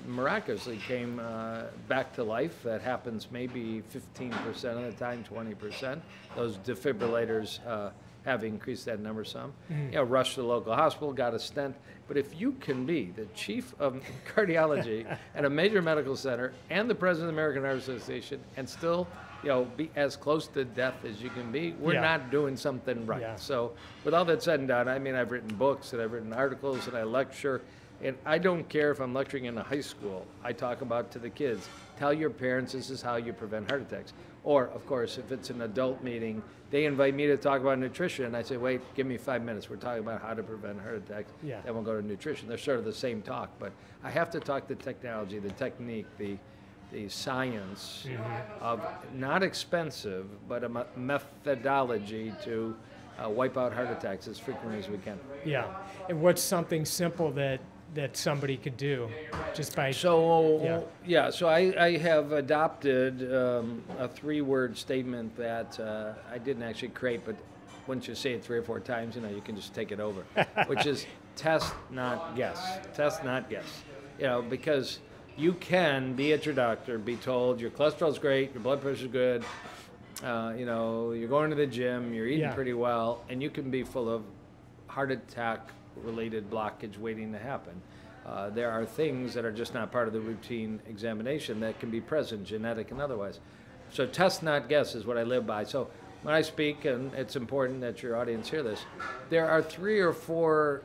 miraculously came uh, back to life. That happens maybe 15% of the time, 20%. Those defibrillators uh, have increased that number some. You know, rushed to the local hospital, got a stent. But if you can be the chief of cardiology at a major medical center and the president of the American Heart Association and still, you know, be as close to death as you can be, we're Yeah. not doing something right. Yeah. So, with all that said and done, I mean, I've written books and I've written articles and I lecture, and I don't care if I'm lecturing in a high school. I talk about to the kids, tell your parents this is how you prevent heart attacks. Or, of course, if it's an adult meeting, they invite me to talk about nutrition. I say, wait, give me five minutes. We're talking about how to prevent heart attacks. Yeah. Then we'll go to nutrition. They're sort of the same talk, but I have to talk the technology, the technique, the the science Mm-hmm. of not expensive, but a methodology to uh, wipe out heart attacks as frequently as we can. Yeah. And what's something simple that that somebody could do just by So, Yeah. yeah, so I, I have adopted um, a three word statement that uh, I didn't actually create, but once you say it three or four times, you know, you can just take it over, which is test, not guess. Test, not guess. You know, because you can be at your doctor, be told your cholesterol's great, your blood pressure's good, uh, you know, you're going to the gym, you're eating Yeah. pretty well, and you can be full of heart attack related blockage waiting to happen. Uh, there are things that are just not part of the routine examination that can be present, genetic and otherwise. So test not guess is what I live by. So when I speak, and it's important that your audience hear this, there are three or four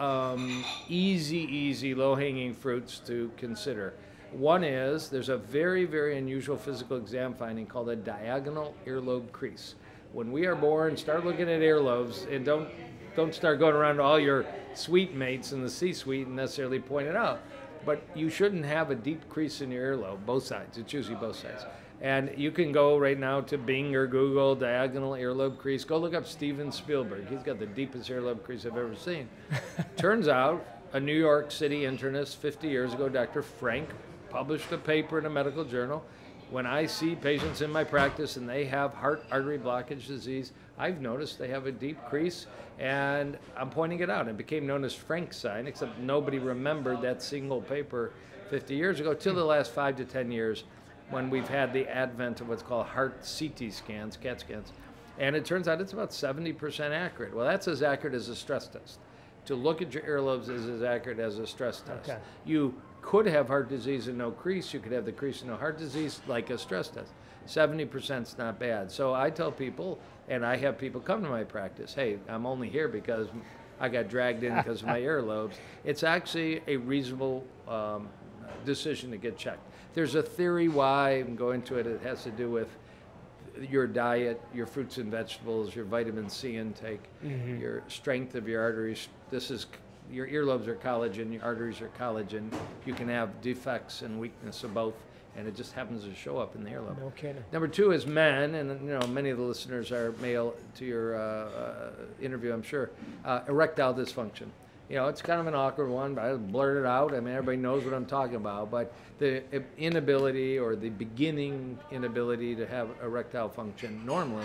um, easy, easy, low hanging fruits to consider. One is there's a very, very unusual physical exam finding called a diagonal earlobe crease. When we are born, start looking at earlobes and don't don't start going around to all your suite mates in the C-suite and necessarily point it out. But you shouldn't have a deep crease in your earlobe, both sides. It's usually both sides. And you can go right now to Bing or Google, diagonal earlobe crease. Go look up Steven Spielberg. He's got the deepest earlobe crease I've ever seen. Turns out, a New York City internist 50 years ago, Dr. Frank, published a paper in a medical journal. When I see patients in my practice and they have heart artery blockage disease, I've noticed they have a deep crease, and I'm pointing it out. It became known as Frank's sign, except nobody remembered that single paper 50 years ago till the last five to 10 years when we've had the advent of what's called heart CT scans, CAT scans. And it turns out it's about 70% accurate. Well, that's as accurate as a stress test. To look at your earlobes is as accurate as a stress test. Okay. You could have heart disease and no crease. You could have the crease and no heart disease, like a stress test. 70% is not bad. So I tell people, and I have people come to my practice, hey, I'm only here because I got dragged in because of my earlobes. It's actually a reasonable um, decision to get checked. There's a theory why, and go into it, it has to do with your diet, your fruits and vegetables, your vitamin C intake, your strength of your arteries. This is your earlobes are collagen, your arteries are collagen. You can have defects and weakness of both, and it just happens to show up in the earlobe. No kidding. Number two is men, and you know many of the listeners are male to your uh, uh, interview, I'm sure. Uh, erectile dysfunction. You know, it's kind of an awkward one, but I blurt it out. I mean, everybody knows what I'm talking about. But the inability or the beginning inability to have erectile function normally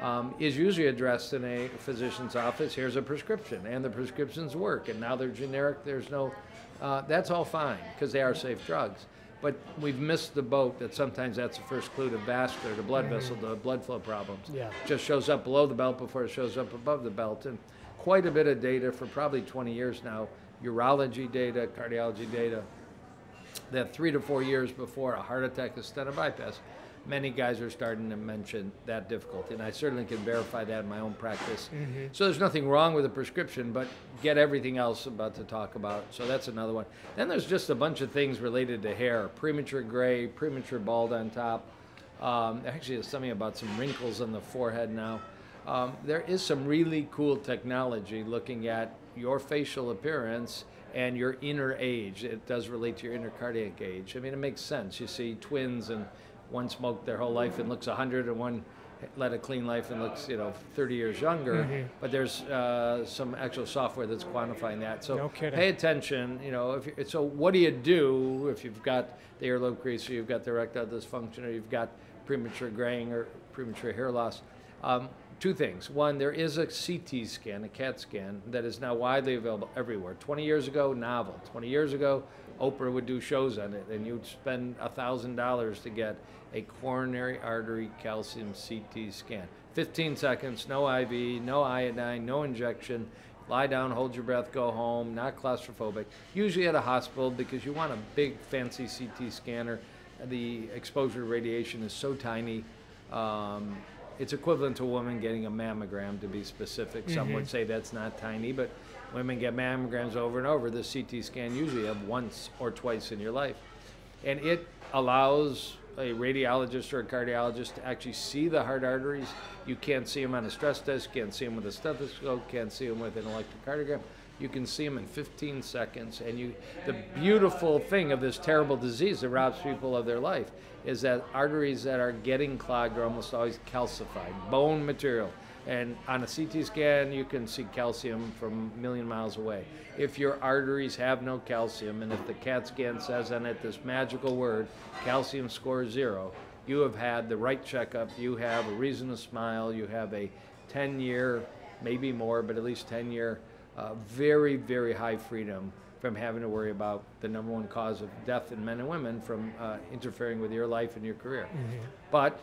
um, is usually addressed in a physician's office. Here's a prescription, and the prescriptions work, and now they're generic. There's no, uh, that's all fine because they are safe drugs. But we've missed the boat that sometimes that's the first clue to vascular, to blood vessel, to blood flow problems. Yeah. Just shows up below the belt before it shows up above the belt. And quite a bit of data for probably 20 years now, urology data, cardiology data, that three to four years before a heart attack, a stent or bypass, many guys are starting to mention that difficulty. And I certainly can verify that in my own practice. So there's nothing wrong with a prescription, but get everything else about to talk about. So that's another one. Then there's just a bunch of things related to hair premature gray, premature bald on top. Um, actually, there's something about some wrinkles on the forehead now. Um, there is some really cool technology looking at your facial appearance and your inner age. It does relate to your inner cardiac age. I mean, it makes sense. You see twins and one smoked their whole life and looks 100 and one led a clean life and looks, you know, 30 years younger. But there's uh, some actual software that's quantifying that. So No pay attention. You know, if you, so, what do you do if you've got the earlobe crease, or you've got the erectile dysfunction, or you've got premature graying or premature hair loss? Um, two things. One, there is a CT scan, a CAT scan, that is now widely available everywhere. 20 years ago, novel. 20 years ago, Oprah would do shows on it, and you'd spend a $1,000 to get a coronary artery calcium CT scan. 15 seconds, no IV, no iodine, no injection. Lie down, hold your breath, go home, not claustrophobic. Usually at a hospital because you want a big, fancy CT scanner. The exposure to radiation is so tiny. Um, it's equivalent to a woman getting a mammogram, to be specific. Some would say that's not tiny, but women get mammograms over and over. The CT scan usually have once or twice in your life. And it allows a radiologist or a cardiologist to actually see the heart arteries. You can't see them on a stress test, can't see them with a stethoscope, can't see them with an electrocardiogram. You can see them in 15 seconds. And you, the beautiful thing of this terrible disease that robs people of their life is that arteries that are getting clogged are almost always calcified, bone material. And on a CT scan, you can see calcium from a million miles away. If your arteries have no calcium, and if the CAT scan says on it this magical word, calcium score zero, you have had the right checkup, you have a reason to smile, you have a 10 year, maybe more, but at least 10 year, uh, very, very high freedom from having to worry about the number one cause of death in men and women from uh, interfering with your life and your career. But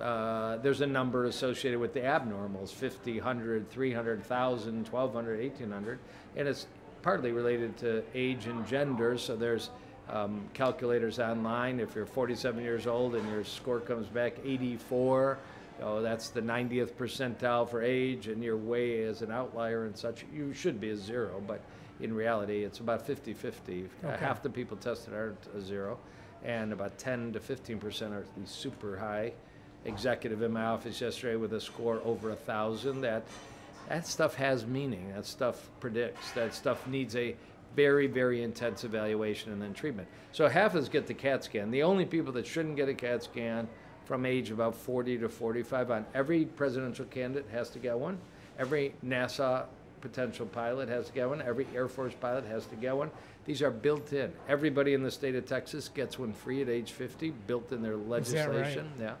uh, there's a number associated with the abnormals 50, 100, 300, 1,000, 1,200, 1,800. And it's partly related to age and gender. So there's um, calculators online. If you're 47 years old and your score comes back 84, oh, that's the 90th percentile for age, and you're way as an outlier and such. You should be a zero, but in reality, it's about 50 50. Okay. Half the people tested aren't a zero, and about 10 to 15 percent are the super high executive in my office yesterday with a score over a thousand. That that stuff has meaning. That stuff predicts. That stuff needs a very very intense evaluation and then treatment. So half of us get the CAT scan. The only people that shouldn't get a CAT scan from age about 40 to 45 on every presidential candidate has to get one. Every NASA potential pilot has to get one. Every Air Force pilot has to get one. These are built in. Everybody in the state of Texas gets one free at age 50, built in their that right? legislation. Yeah.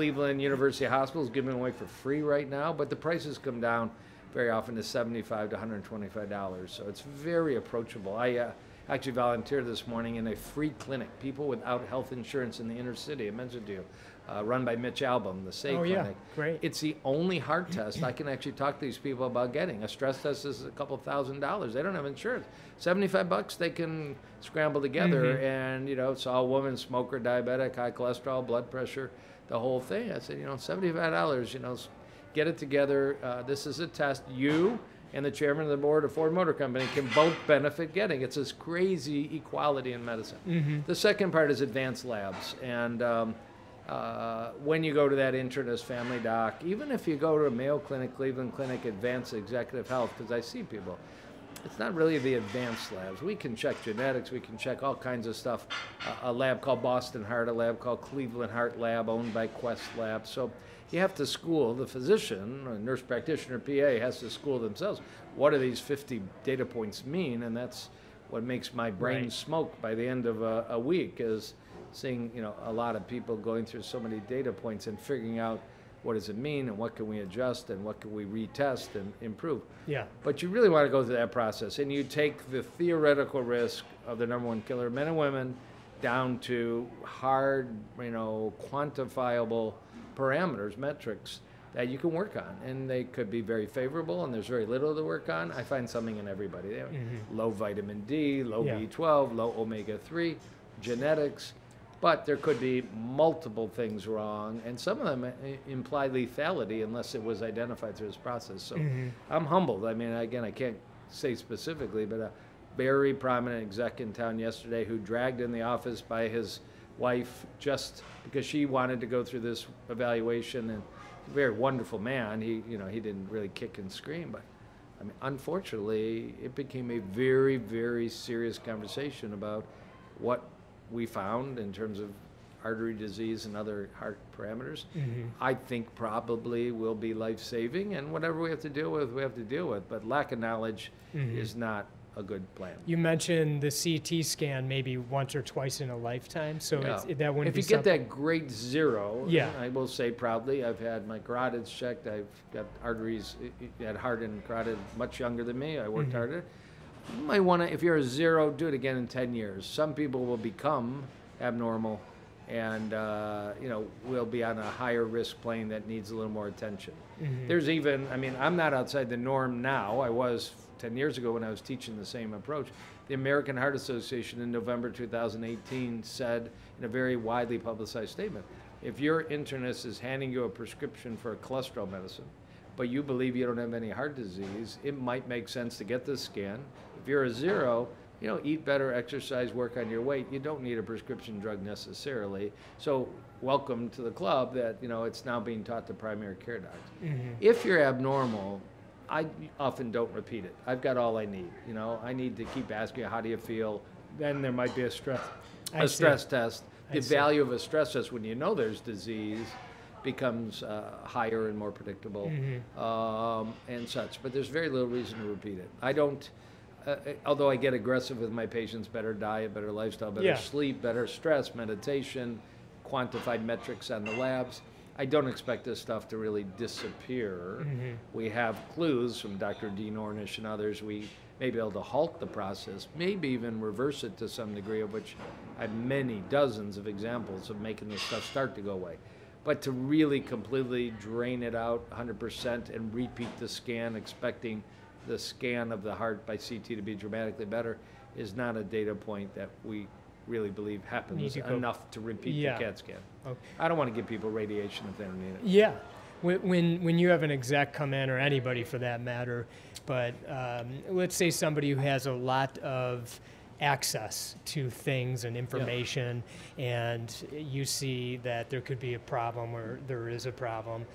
Cleveland University Hospital is giving away for free right now, but the prices come down very often to 75 to 125 dollars. So it's very approachable. I uh, actually volunteered this morning in a free clinic, people without health insurance in the inner city. I mentioned to you, uh, run by Mitch Albom, the SAY Oh, yeah. clinic. Great. It's the only heart test I can actually talk to these people about getting. A stress test is a couple thousand dollars. They don't have insurance. 75 bucks they can scramble together and, you know, saw a woman, smoker, diabetic, high cholesterol, blood pressure, the whole thing. I said, you know, $75, you know, get it together. Uh, this is a test you and the chairman of the board of Ford Motor Company can both benefit getting. It's this crazy equality in medicine. The second part is advanced labs. And um, uh, when you go to that internist family doc, even if you go to a Mayo Clinic, Cleveland Clinic, Advanced Executive Health, because I see people, it's not really the advanced labs. We can check genetics, we can check all kinds of stuff. Uh, a lab called Boston Heart, a lab called Cleveland Heart Lab, owned by Quest Lab. So you have to school the physician, a nurse practitioner, PA, has to school themselves. What do these 50 data points mean? And that's what makes my brain Right. smoke by the end of a, a week is seeing you know a lot of people going through so many data points and figuring out what does it mean and what can we adjust and what can we retest and improve. Yeah. But you really want to go through that process, and you take the theoretical risk of the number one killer, men and women, down to hard, you know, quantifiable parameters, metrics that you can work on, and they could be very favorable, and there's very little to work on. I find something in everybody. Have Low vitamin D, low Yeah. B12, low omega three, genetics. But there could be multiple things wrong, and some of them uh, imply lethality unless it was identified through this process. So I'm humbled. I mean, again, I can't say specifically, but a very prominent exec in town yesterday who dragged in the office by his wife just because she wanted to go through this evaluation, and a very wonderful man. He, you know, he didn't really kick and scream, but I mean, unfortunately, it became a very, very serious conversation about what we found in terms of artery disease and other heart parameters. Mm-hmm. I think probably will be life saving, and whatever we have to deal with, we have to deal with. But lack of knowledge mm-hmm. is not a good plan. You mentioned the CT scan maybe once or twice in a lifetime, so Yeah. that wouldn't if you get something- that grade zero, Yeah. I will say proudly, I've had my carotids checked. I've got arteries eh, eh, i- i- at heart and carotid much younger than me. I worked Mm-hmm. harder. You might want to, if you're a zero, do it again in 10 years. Some people will become abnormal and, uh, you know, will be on a higher risk plane that needs a little more attention. Mm-hmm. There's even, I mean, I'm not outside the norm now. I was 10 years ago when I was teaching the same approach. The American Heart Association in November 2018 said in a very widely publicized statement if your internist is handing you a prescription for a cholesterol medicine, but you believe you don't have any heart disease, it might make sense to get this scan. If you're a zero, you know, eat better, exercise, work on your weight. You don't need a prescription drug necessarily. So, welcome to the club that, you know, it's now being taught to primary care docs. Mm-hmm. If you're abnormal, I often don't repeat it. I've got all I need. You know, I need to keep asking you, how do you feel? Then there might be a stress, I a see. stress test. I The see. value of a stress test when you know there's disease becomes uh, higher and more predictable Mm-hmm. um, and such. But there's very little reason to repeat it. I don't, uh, uh, although I get aggressive with my patients, better diet, better lifestyle, better Yeah. sleep, better stress, meditation, quantified metrics on the labs. I don't expect this stuff to really disappear. Mm-hmm. We have clues from Dr. Dean Ornish and others. We may be able to halt the process, maybe even reverse it to some degree, of which I have many dozens of examples of making this stuff start to go away. But to really completely drain it out 100% and repeat the scan, expecting the scan of the heart by CT to be dramatically better, is not a data point that we really believe happens to enough to repeat Yeah. the CAT scan. Okay. I don't want to give people radiation if they don't need it. Yeah, when, when when you have an exec come in, or anybody for that matter, but um, let's say somebody who has a lot of access to things and information, and you see that there could be a problem or there is a problem.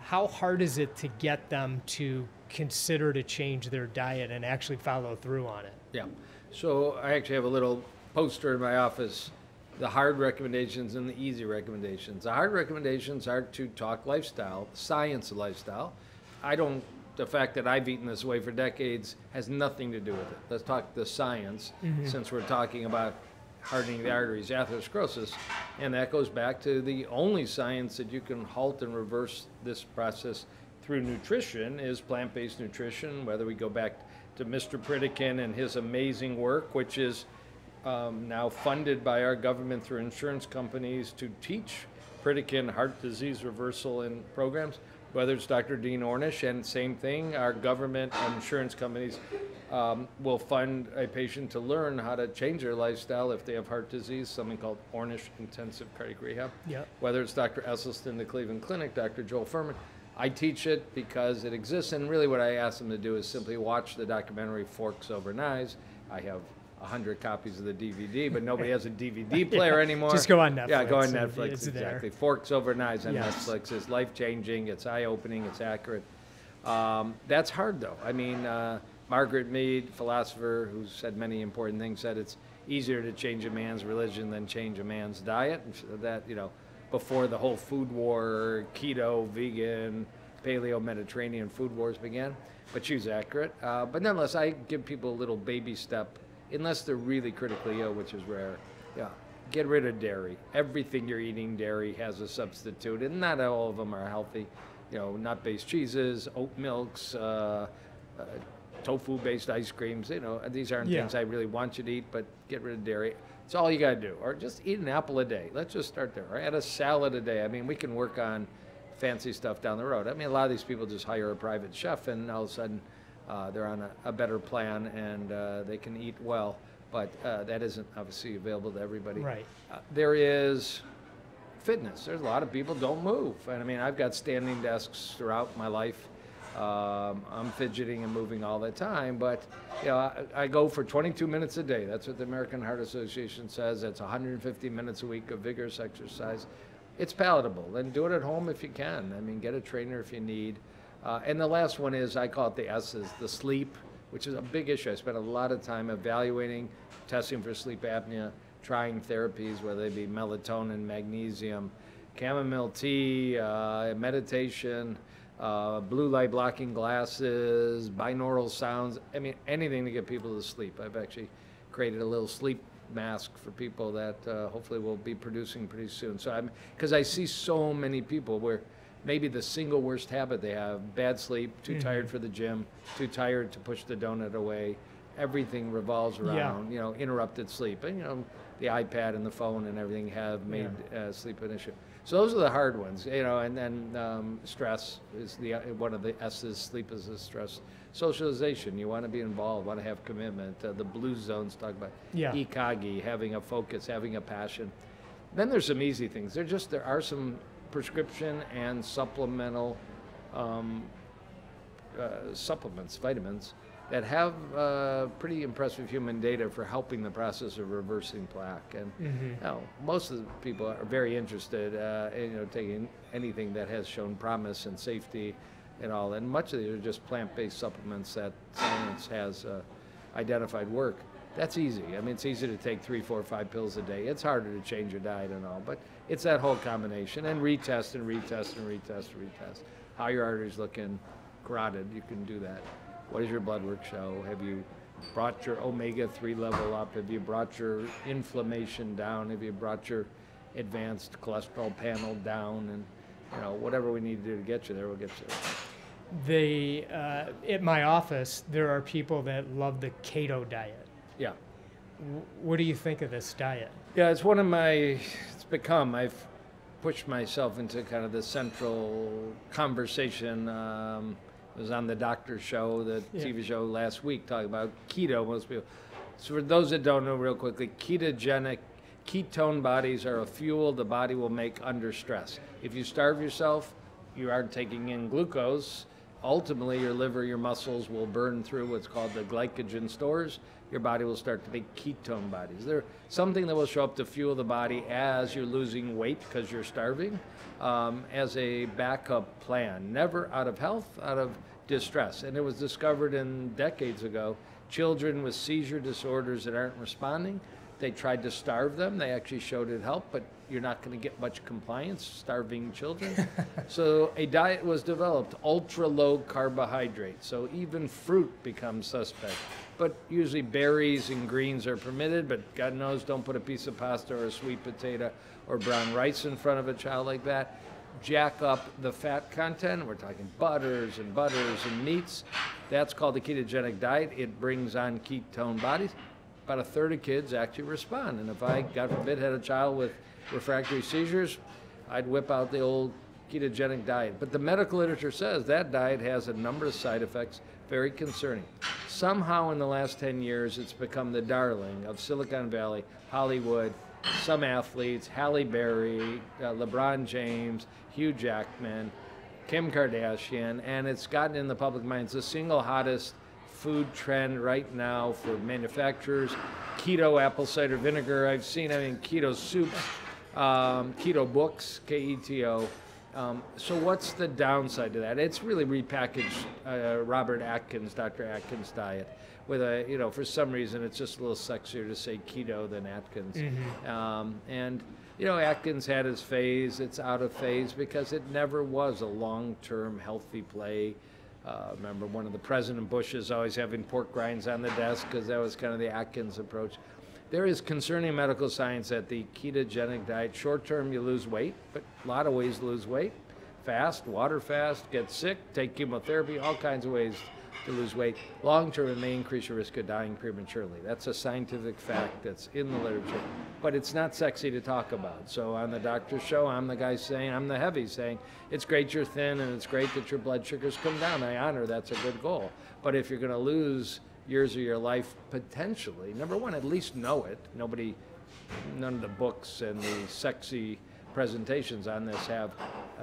How hard is it to get them to consider to change their diet and actually follow through on it? Yeah. So I actually have a little poster in my office, the hard recommendations and the easy recommendations. The hard recommendations are to talk lifestyle, science of lifestyle. I don't, the fact that I've eaten this way for decades has nothing to do with it. Let's talk the science, mm-hmm. since we're talking about hardening the arteries, atherosclerosis. And that goes back to the only science that you can halt and reverse this process through nutrition is plant-based nutrition, whether we go back to Mr. Pritikin and his amazing work, which is um, now funded by our government through insurance companies to teach Pritikin heart disease reversal in programs, whether it's Dr. Dean Ornish, and same thing, our government and insurance companies um, will fund a patient to learn how to change their lifestyle if they have heart disease, something called Ornish Intensive Cardiac Rehab. Yep. Whether it's Dr. Esselstyn, the Cleveland Clinic, Dr. Joel Fuhrman, I teach it because it exists, and really what I ask them to do is simply watch the documentary Forks Over Knives. I have a hundred copies of the DVD, but nobody has a DVD player anymore. Just go on Netflix. Yeah, go on Netflix it's there. exactly. Forks Over Knives on Yes. Netflix is life changing. It's eye opening. It's accurate. Um, that's hard though. I mean, uh, Margaret Mead, philosopher who said many important things, said it's easier to change a man's religion than change a man's diet. And that you know, before the whole food war, keto, vegan, paleo, Mediterranean food wars began. But she was accurate. Uh, but nonetheless, I give people a little baby step, unless they're really critically ill, which is rare. Yeah. Get rid of dairy. Everything you're eating, dairy has a substitute, and not all of them are healthy. You know, nut-based cheeses, oat milks, uh, uh, tofu-based ice creams. You know, these aren't Yeah. things I really want you to eat, but get rid of dairy. It's all you got to do. Or just eat an apple a day. Let's just start there. Or add a salad a day. I mean, we can work on fancy stuff down the road. I mean, a lot of these people just hire a private chef, and all of a sudden uh, they're on a, a better plan and uh, they can eat well. But uh, that isn't obviously available to everybody. Right. Uh, there is fitness. There's a lot of people don't move, and I mean, I've got standing desks throughout my life. Um, I'm fidgeting and moving all the time, but you know, I, I go for 22 minutes a day. That's what the American Heart Association says. That's 150 minutes a week of vigorous exercise. It's palatable. Then do it at home if you can. I mean, get a trainer if you need. Uh, and the last one is I call it the S's, the sleep, which is a big issue. I spent a lot of time evaluating, testing for sleep apnea, trying therapies, whether they be melatonin, magnesium, chamomile tea, uh, meditation, uh, blue light blocking glasses, binaural sounds. I mean, anything to get people to sleep. I've actually created a little sleep mask for people that uh, hopefully will be producing pretty soon. So I'm because I see so many people where maybe the single worst habit they have bad sleep, too tired for the gym, too tired to push the donut away. Everything revolves Yeah. around you know interrupted sleep, and you know the iPad and the phone and everything have made uh, sleep an issue. So those are the hard ones, you know, and then um, stress is the one of the S's. Sleep is a stress. Socialization, you want to be involved, want to have commitment. Uh, the blue zones talk about Yeah. ikagi, having a focus, having a passion. Then there's some easy things. There just there are some prescription and supplemental um, uh, supplements, vitamins that have uh, pretty impressive human data for helping the process of reversing plaque. And Mm-hmm. you know, most of the people are very interested uh, in you know taking anything that has shown promise and safety and all. And much of these are just plant-based supplements that science has uh, identified work. That's easy. I mean, it's easy to take three, four, five pills a day. It's harder to change your diet and all, but it's that whole combination. And retest and retest and retest and retest. How your arteries looking, carotid, you can do that. What does your blood work show? Have you brought your omega 3 level up? Have you brought your inflammation down? Have you brought your advanced cholesterol panel down? And, you know, whatever we need to do to get you there, we'll get you there. They, uh, at my office, there are people that love the keto diet. Yeah. W- what do you think of this diet? Yeah, it's one of my, it's become, I've pushed myself into kind of the central conversation. Um, was on the doctor show, the Yeah. TV show last week, talking about keto. Most people. So for those that don't know, real quickly, ketogenic ketone bodies are a fuel the body will make under stress. If you starve yourself, you aren't taking in glucose. Ultimately, your liver, your muscles will burn through what's called the glycogen stores. Your body will start to make ketone bodies. They're something that will show up to fuel the body as you're losing weight because you're starving, um, as a backup plan. Never out of health, out of distress. And it was discovered in decades ago. Children with seizure disorders that aren't responding, they tried to starve them. They actually showed it helped, but you're not going to get much compliance starving children. so a diet was developed, ultra low carbohydrate. So even fruit becomes suspect. But usually berries and greens are permitted, but God knows don't put a piece of pasta or a sweet potato or brown rice in front of a child like that. Jack up the fat content. We're talking butters and butters and meats. That's called the ketogenic diet. It brings on ketone bodies about a third of kids actually respond. And if I, God forbid, had a child with refractory seizures, I'd whip out the old ketogenic diet. But the medical literature says that diet has a number of side effects, very concerning. Somehow in the last 10 years, it's become the darling of Silicon Valley, Hollywood, some athletes, Halle Berry, uh, LeBron James, Hugh Jackman, Kim Kardashian, and it's gotten in the public mind. It's the single hottest food trend right now for manufacturers. Keto apple cider vinegar, I've seen, I mean, keto soups, um, keto books, K E T O. Um, so, what's the downside to that? It's really repackaged uh, Robert Atkins, Dr. Atkins diet. With a, you know, for some reason, it's just a little sexier to say keto than Atkins. Um, and, you know, Atkins had his phase. It's out of phase because it never was a long term healthy play. Uh, remember one of the President Bushes always having pork rinds on the desk because that was kind of the Atkins approach. There is concerning medical science that the ketogenic diet, short term you lose weight, but a lot of ways to lose weight. Fast, water fast, get sick, take chemotherapy, all kinds of ways to lose weight. Long term, it may increase your risk of dying prematurely. That's a scientific fact that's in the literature, but it's not sexy to talk about. So on the doctor's show, I'm the guy saying, I'm the heavy saying, it's great you're thin and it's great that your blood sugars come down. I honor that's a good goal. But if you're going to lose years of your life potentially, number one, at least know it. Nobody, none of the books and the sexy presentations on this have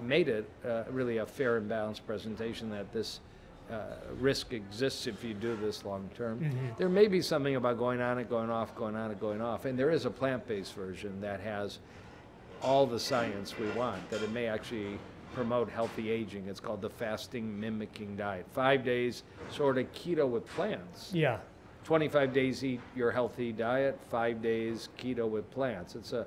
made it uh, really a fair and balanced presentation that this uh, risk exists if you do this long term. There may be something about going on and going off, going on and going off, and there is a plant-based version that has all the science we want. That it may actually promote healthy aging. It's called the fasting mimicking diet. Five days, sort of keto with plants. Yeah. 25 days eat your healthy diet, five days keto with plants. It's a,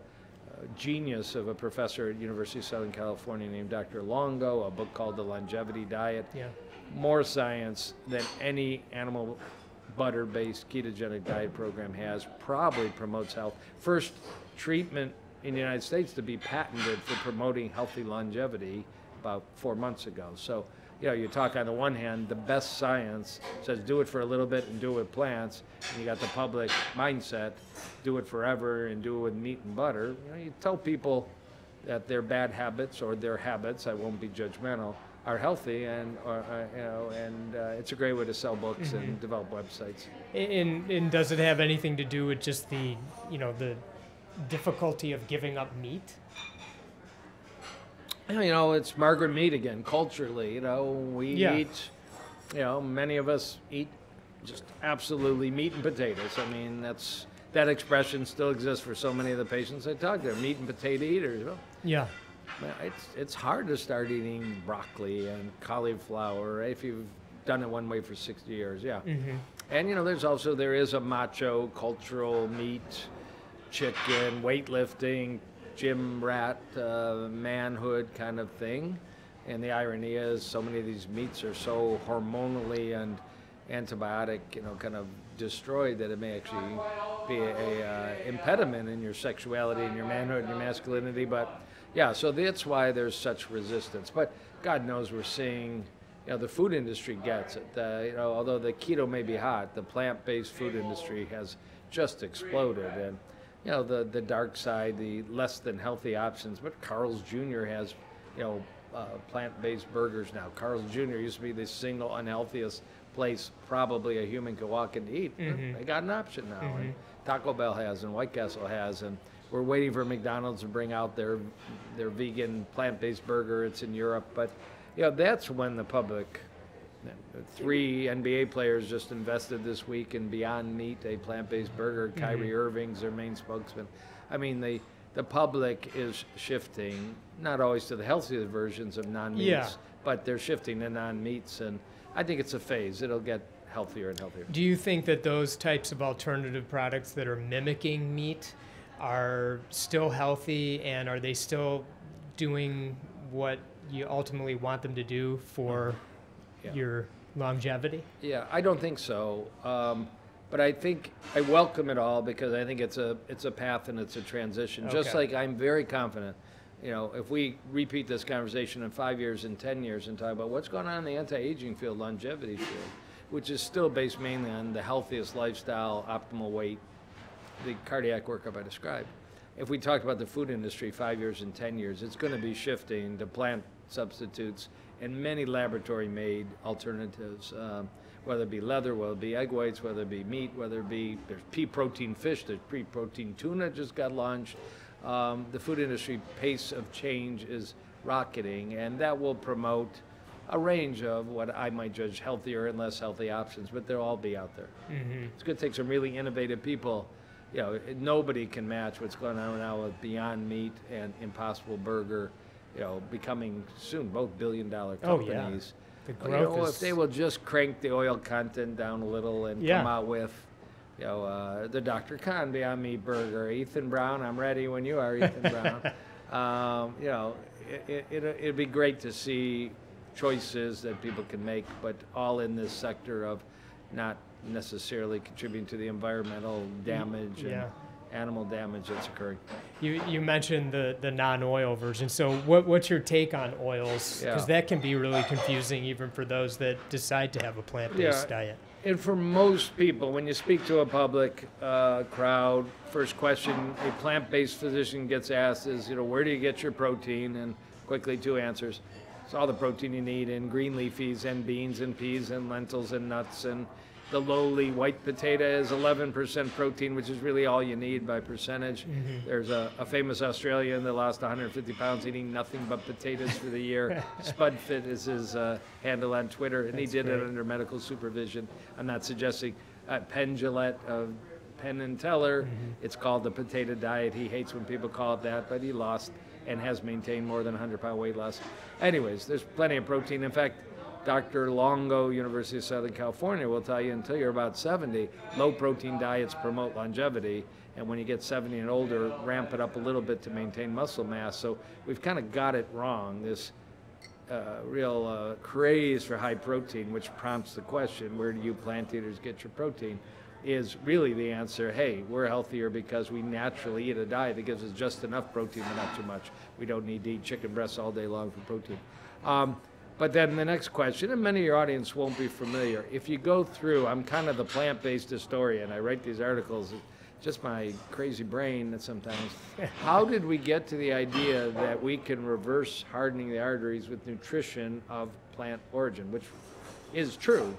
a genius of a professor at University of Southern California named Dr. Longo, a book called The Longevity Diet. Yeah. More science than any animal butter-based ketogenic diet program has, probably promotes health. First treatment in the United States to be patented for promoting healthy longevity about four months ago. So, you know, you talk on the one hand, the best science says do it for a little bit and do it with plants, and you got the public mindset, do it forever and do it with meat and butter. You know, you tell people that their bad habits or their habits, I won't be judgmental, are healthy, and or, uh, you know, and uh, it's a great way to sell books and develop websites. And, and does it have anything to do with just the, you know, the difficulty of giving up meat? You know, it's Margaret Mead again. Culturally, you know, we Yeah. eat. You know, many of us eat just absolutely meat and potatoes. I mean, that's that expression still exists for so many of the patients I talk to. Meat and potato eaters. Well, Yeah. It's it's hard to start eating broccoli and cauliflower if you've done it one way for 60 years. Yeah. And you know, there's also there is a macho cultural meat, chicken, weightlifting, gym rat, uh, manhood kind of thing. And the irony is, so many of these meats are so hormonally and antibiotic, you know, kind of destroyed that it may actually be a, a uh, impediment in your sexuality and your manhood and your masculinity. But yeah, so that's why there's such resistance. But God knows we're seeing, you know, the food industry gets it. Uh, you know, although the keto may be hot, the plant-based food industry has just exploded. And you know, the the dark side, the less than healthy options. But Carl's Jr. has, you know, uh, plant-based burgers now. Carl's Jr. used to be the single unhealthiest place probably a human could walk in to eat. They got an option now, and Taco Bell has, and White Castle has, and we're waiting for McDonald's to bring out their their vegan plant-based burger. It's in Europe, but you know that's when the public. Three NBA players just invested this week in Beyond Meat, a plant-based burger. Mm-hmm. Kyrie Irving's their main spokesman. I mean, the the public is shifting, not always to the healthier versions of non-meats, Yeah. but they're shifting to non-meats, and I think it's a phase. It'll get healthier and healthier. Do you think that those types of alternative products that are mimicking meat are still healthy and are they still doing what you ultimately want them to do for Yeah. your longevity? Yeah, I don't think so. Um, but I think I welcome it all because I think it's a it's a path and it's a transition. Just like I'm very confident, you know, if we repeat this conversation in five years and ten years and talk about what's going on in the anti-aging field, longevity field, which is still based mainly on the healthiest lifestyle, optimal weight, the cardiac workup I described. If we talk about the food industry five years and 10 years, it's going to be shifting to plant substitutes and many laboratory made alternatives, um, whether it be leather, whether it be egg whites, whether it be meat, whether it be there's pea protein fish, there's pea protein tuna just got launched. Um, the food industry pace of change is rocketing, and that will promote a range of what I might judge healthier and less healthy options, but they'll all be out there. It's going to take some really innovative people. You know, nobody can match what's going on now with Beyond Meat and Impossible Burger. You know, becoming soon both billion-dollar companies. Oh, yeah. The Well, you know, is if they will just crank the oil content down a little and Yeah. come out with, you know, uh, the Dr. Kahn Beyond Meat Burger, Ethan Brown, I'm ready when you are, Ethan Brown. Um, you know, it, it, it'd be great to see choices that people can make, but all in this sector of not necessarily contributing to the environmental damage and animal damage that's occurring. You, you mentioned the, the non-oil version. So what, what's your take on oils? Because Yeah. that can be really confusing even for those that decide to have a plant-based Yeah. diet. And for most people, when you speak to a public uh, crowd, first question a plant-based physician gets asked is, you know, where do you get your protein? And quickly, two answers: it's all the protein you need in green leafies and beans and peas and lentils and nuts. And the lowly white potato is 11% protein, which is really all you need by percentage. There's a, a famous Australian that lost 150 pounds eating nothing but potatoes for the year. Spudfit is his uh, handle on Twitter, and he That's did it under medical supervision. I'm not suggesting uh, Penn Jillette of Penn and Teller. It's called the potato diet. He hates when people call it that, but he lost and has maintained more than 100 pound weight loss. Anyways, there's plenty of protein. In fact, Dr. Longo, University of Southern California, will tell you until you're about 70, low protein diets promote longevity. And when you get 70 and older, ramp it up a little bit to maintain muscle mass. So we've kind of got it wrong. This uh, real uh, craze for high protein, which prompts the question, where do you plant eaters get your protein? Is really the answer, hey, we're healthier because we naturally eat a diet that gives us just enough protein but not too much. We don't need to eat chicken breasts all day long for protein. Um, but then the next question, and many of your audience won't be familiar, if you go through, I'm kind of the plant based historian, I write these articles just my crazy brain that sometimes. How did we get to the idea that we can reverse hardening the arteries with nutrition of plant origin, which is true?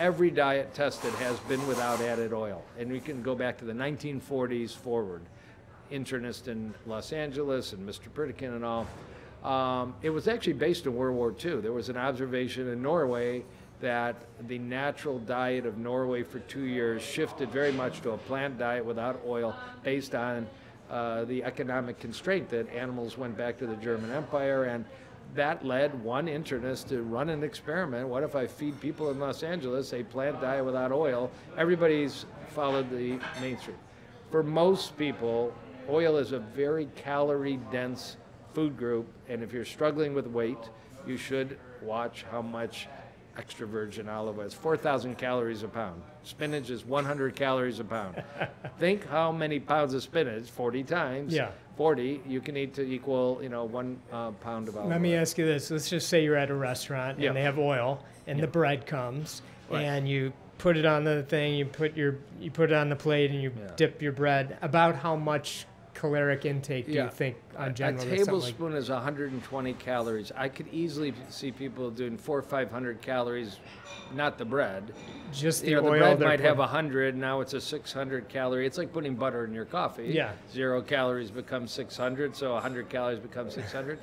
Every diet tested has been without added oil, and we can go back to the 1940s forward. Internist in Los Angeles and Mr. Pritikin and all. Um, it was actually based in World War II. There was an observation in Norway that the natural diet of Norway for two years shifted very much to a plant diet without oil based on uh, the economic constraint that animals went back to the German Empire and that led one internist to run an experiment. What if I feed people in Los Angeles a plant diet without oil? Everybody's followed the mainstream. For most people, oil is a very calorie dense food group, and if you're struggling with weight, you should watch how much extra virgin olive oil is 4,000 calories a pound. Spinach is 100 calories a pound. Think how many pounds of spinach, 40 times. Yeah. 40, you can eat to equal, you know, one uh, pound of olive Let me ask you this. Let's just say you're at a restaurant Yeah. and they have oil and the bread comes Right. and you put it on the thing, you put your you put it on the plate and you Yeah. dip your bread. About how much caloric intake do Yeah. you think A- on a general like- tablespoon is 120 calories. I could easily see people doing four or 500 calories, not the bread. just the you know, the bread might have putting- 100. Now it's a 600 calorie. It's like putting butter in your coffee. Yeah. Zero calories becomes 600, so 100 calories becomes 600.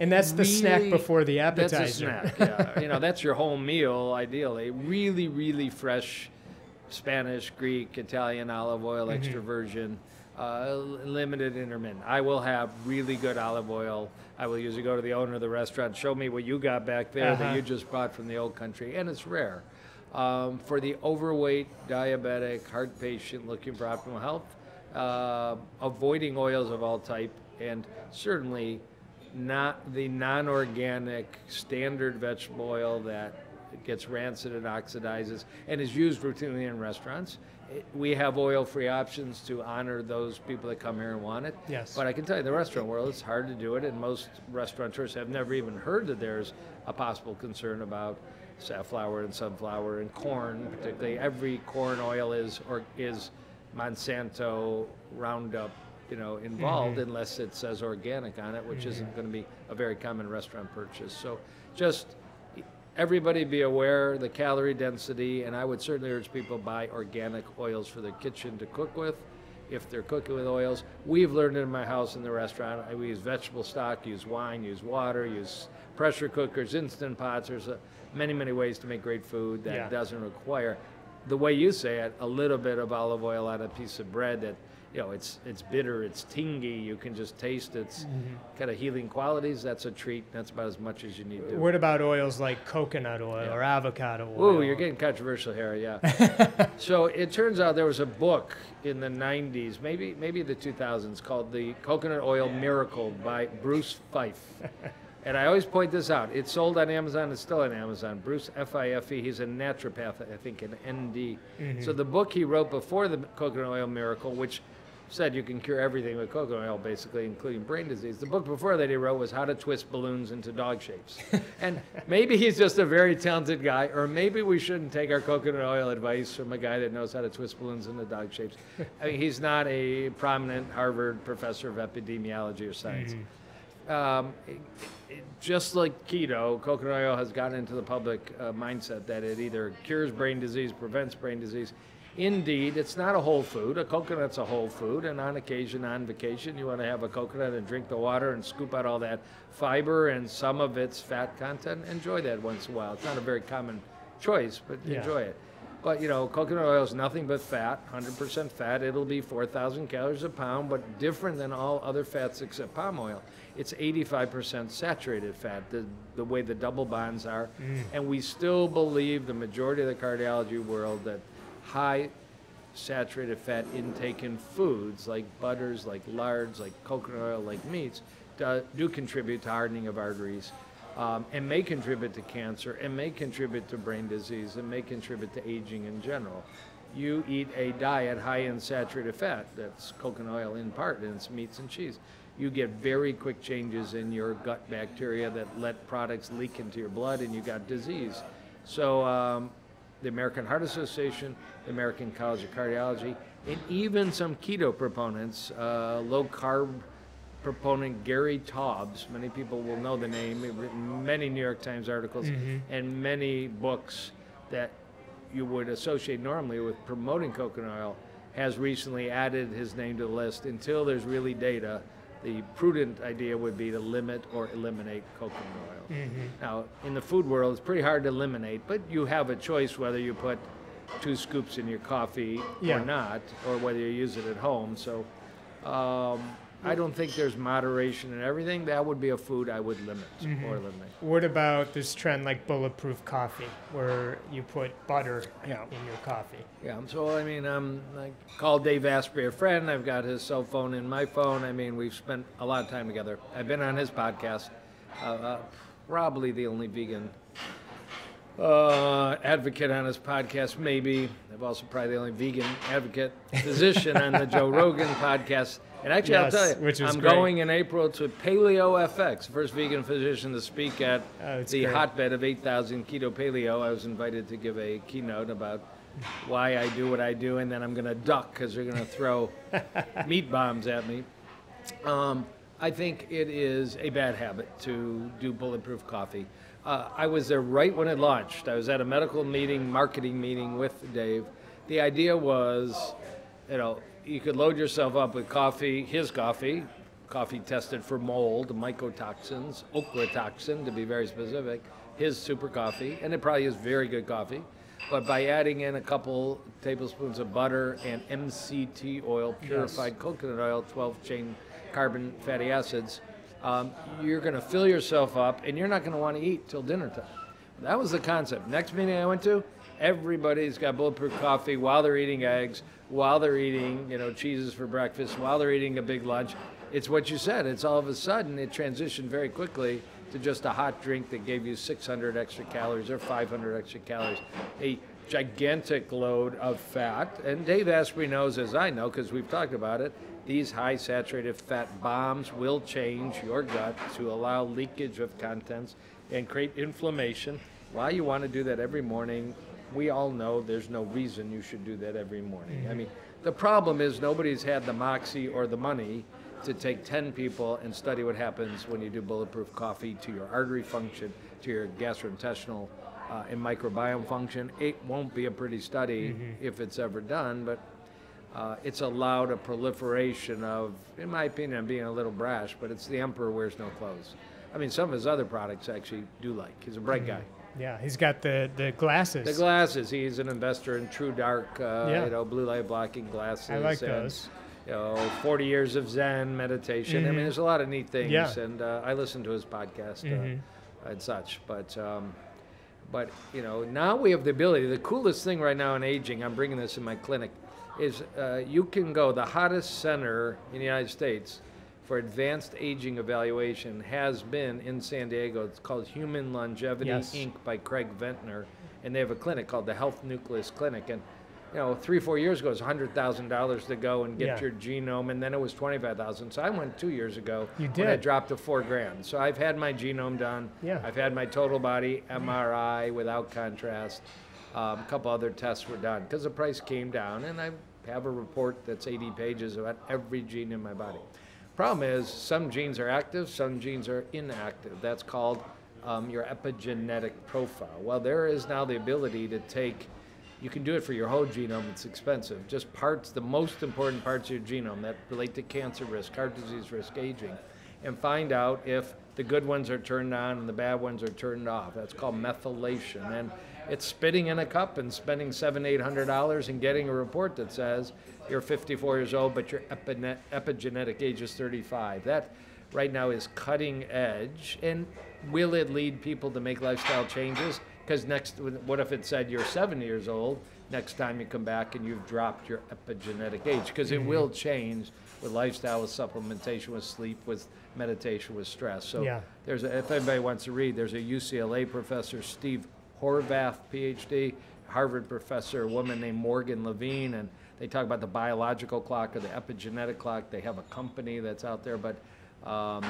and that's the snack before the appetizer. That's a snack. Yeah. you know, that's your whole meal ideally. Really, really fresh Spanish, Greek, Italian olive oil, Mm-hmm. extra virgin, uh, limited intermittent. I will have really good olive oil. I will usually go to the owner of the restaurant, show me what you got back there Uh-huh. that you just brought from the old country, and it's rare. Um, for the overweight, diabetic, heart patient looking for optimal health, uh, avoiding oils of all type, and certainly not the non-organic standard vegetable oil that gets rancid and oxidizes and is used routinely in restaurants. We have oil-free options to honor those people that come here and want it. Yes. But I can tell you, in the restaurant world, it's hard to do it, and most restaurateurs have never even heard that there's a possible concern about safflower and sunflower and corn, particularly. Every corn oil is or is Monsanto Roundup, you know, involved mm-hmm. unless it says organic on it, which mm-hmm. isn't going to be a very common restaurant purchase. So just everybody be aware the calorie density, and I would certainly urge people buy organic oils for their kitchen to cook with. If they're cooking with oils, we've learned in my house in the restaurant. I- We use vegetable stock, use wine, use water, use pressure cookers, instant pots. There's uh, many, many ways to make great food that Yeah. doesn't require, the way you say it, a little bit of olive oil on a piece of bread that you know, it's it's bitter, it's tingy. You can just taste its mm-hmm. kind of healing qualities. That's a treat. That's about as much as you need to. What about oils like coconut oil Yeah. or avocado oil? Ooh, you're getting controversial here, yeah. so it turns out there was a book in the 90s, maybe maybe the 2000s, called The Coconut Oil Miracle by Bruce Fife. And I always point this out. It's sold on Amazon. It's still on Amazon. Bruce F-I-F-E. He's a naturopath, I think, an ND. Mm-hmm. So the book he wrote before the Coconut Oil Miracle, which said you can cure everything with coconut oil, basically, including brain disease. The book before that he wrote was How to Twist Balloons into Dog Shapes. and maybe he's just a very talented guy, or maybe we shouldn't take our coconut oil advice from a guy that knows how to twist balloons into dog shapes. I mean, he's not a prominent Harvard professor of epidemiology or science. Um, it- it- just like keto, coconut oil has gotten into the public uh, mindset that it either cures brain disease, prevents brain disease. Indeed, it's not a whole food. A coconut's a whole food, and on occasion, on vacation, you want to have a coconut and drink the water and scoop out all that fiber and some of its fat content. Enjoy that once in a while. It's not a very common choice, but Yeah. enjoy it. But you know, coconut oil is nothing but fat, 100% fat. It'll be 4,000 calories a pound, but different than all other fats except palm oil. It's 85% saturated fat, the, the way the double bonds are. Mm. And we still believe, the majority of the cardiology world, that high saturated fat intake in foods like butters, like lards, like coconut oil, like meats, do, do contribute to hardening of arteries um, and may contribute to cancer and may contribute to brain disease and may contribute to aging in general. You eat a diet high in saturated fat, that's coconut oil in part, and it's meats and cheese. You get very quick changes in your gut bacteria that let products leak into your blood and you got disease. So um, the American Heart Association, the American College of Cardiology, and even some keto proponents, uh, low carb proponent Gary Taubes. Many people will know the name. He's written many New York Times articles and many books that you would associate normally with promoting coconut oil. Has recently added his name to the list until there's really data The prudent idea would be to limit or eliminate coconut oil. Now, in the food world, it's pretty hard to eliminate, but you have a choice whether you put two scoops in your coffee Yeah. or not, or whether you use it at home. So, um, I don't think there's moderation in everything. That would be a food I would limit or eliminate. What about this trend like bulletproof coffee, where you put butter Yeah. in your coffee? Yeah, so I mean, um, I called Dave Asprey a friend. I've got his cell phone in my phone. I mean, we've spent a lot of time together. I've been on his podcast. Uh, uh, probably the only vegan uh, advocate on his podcast, maybe. I've also probably the only vegan advocate physician on the Joe Rogan podcast. And actually, Yes, I'll tell you, which is I'm great. going in April to Paleo FX, first vegan physician to speak at Oh, the great. hotbed of 8,000 keto paleo. I was invited to give a keynote about why I do what I do, and then I'm going to duck because they're going to throw meat bombs at me. Um, I think it is a bad habit to do bulletproof coffee. Uh, I was there right when it launched. I was at a medical meeting, marketing meeting with Dave. The idea was, you know, you could load yourself up with coffee, his coffee, coffee tested for mold, mycotoxins, ochratoxin to be very specific, his super coffee, and it probably is very good coffee. But by adding in a couple tablespoons of butter and MCT oil, purified coconut oil, 12 chain carbon fatty acids, um, you're going to fill yourself up and you're not going to want to eat till dinner time. That was the concept. Next meeting I went to, everybody's got bulletproof coffee while they're eating eggs, while they're eating, you know, cheeses for breakfast, while they're eating a big lunch. It's what you said. It's all of a sudden it transitioned very quickly to just a hot drink that gave you 600 extra calories or 500 extra calories, a gigantic load of fat. And Dave Asprey knows, as I know, because we've talked about it, these high saturated fat bombs will change your gut to allow leakage of contents and create inflammation. Why you want to do that every morning, we all know there's no reason you should do that every morning. I mean, the problem is nobody's had the moxie or the money to take 10 people and study what happens when you do bulletproof coffee to your artery function, to your gastrointestinal uh, and microbiome function. It won't be a pretty study if it's ever done, but uh, it's allowed a proliferation of, in my opinion, I'm being a little brash, but it's the emperor wears no clothes. I mean, some of his other products I actually do like. He's a bright guy. Yeah, he's got the, the glasses. The glasses. He's an investor in True Dark, uh, Yeah. you know, blue light blocking glasses. I like and, those. You know, 40 years of Zen meditation. I mean, there's a lot of neat things, Mm-hmm. Yeah. and uh, I listen to his podcast uh, and such. But, um, but you know, now we have the ability. The coolest thing right now in aging, I'm bringing this in my clinic, is uh, you can go. The hottest center in the United States for advanced aging evaluation has been in San Diego. It's called Human Longevity Yes. Inc. by Craig Venter, and they have a clinic called the Health Nucleus Clinic. And you know, three four years ago, it was hundred thousand dollars to go and get Yeah. your genome, and then it was twenty five thousand. So I went two years ago. You When I did. dropped to four grand. So I've had my genome done. Yeah. I've had my total body MRI without contrast. Um, a couple other tests were done because the price came down, and I have a report that's 80 pages about every gene in my body. Problem is, some genes are active, some genes are inactive. That's called um, your epigenetic profile. Well, there is now the ability to take, you can do it for your whole genome, it's expensive, just parts, the most important parts of your genome that relate to cancer risk, heart disease risk, aging, and find out if the good ones are turned on and the bad ones are turned off. That's called methylation. And it's spitting in a cup and spending seven, eight hundred dollars and getting a report that says you're 54 years old, but your epigenetic age is 35. That right now is cutting edge. And will it lead people to make lifestyle changes? Because next, what if it said you're 70 years old? Next time you come back and you've dropped your epigenetic age, because it will mm-hmm. change with lifestyle, with supplementation, with sleep, with meditation, with stress. So Yeah. there's a, if anybody wants to read, there's a UCLA professor, Steve Horvath, PhD, Harvard professor, a woman named Morgan Levine, and they talk about the biological clock or the epigenetic clock. They have a company that's out there, but um,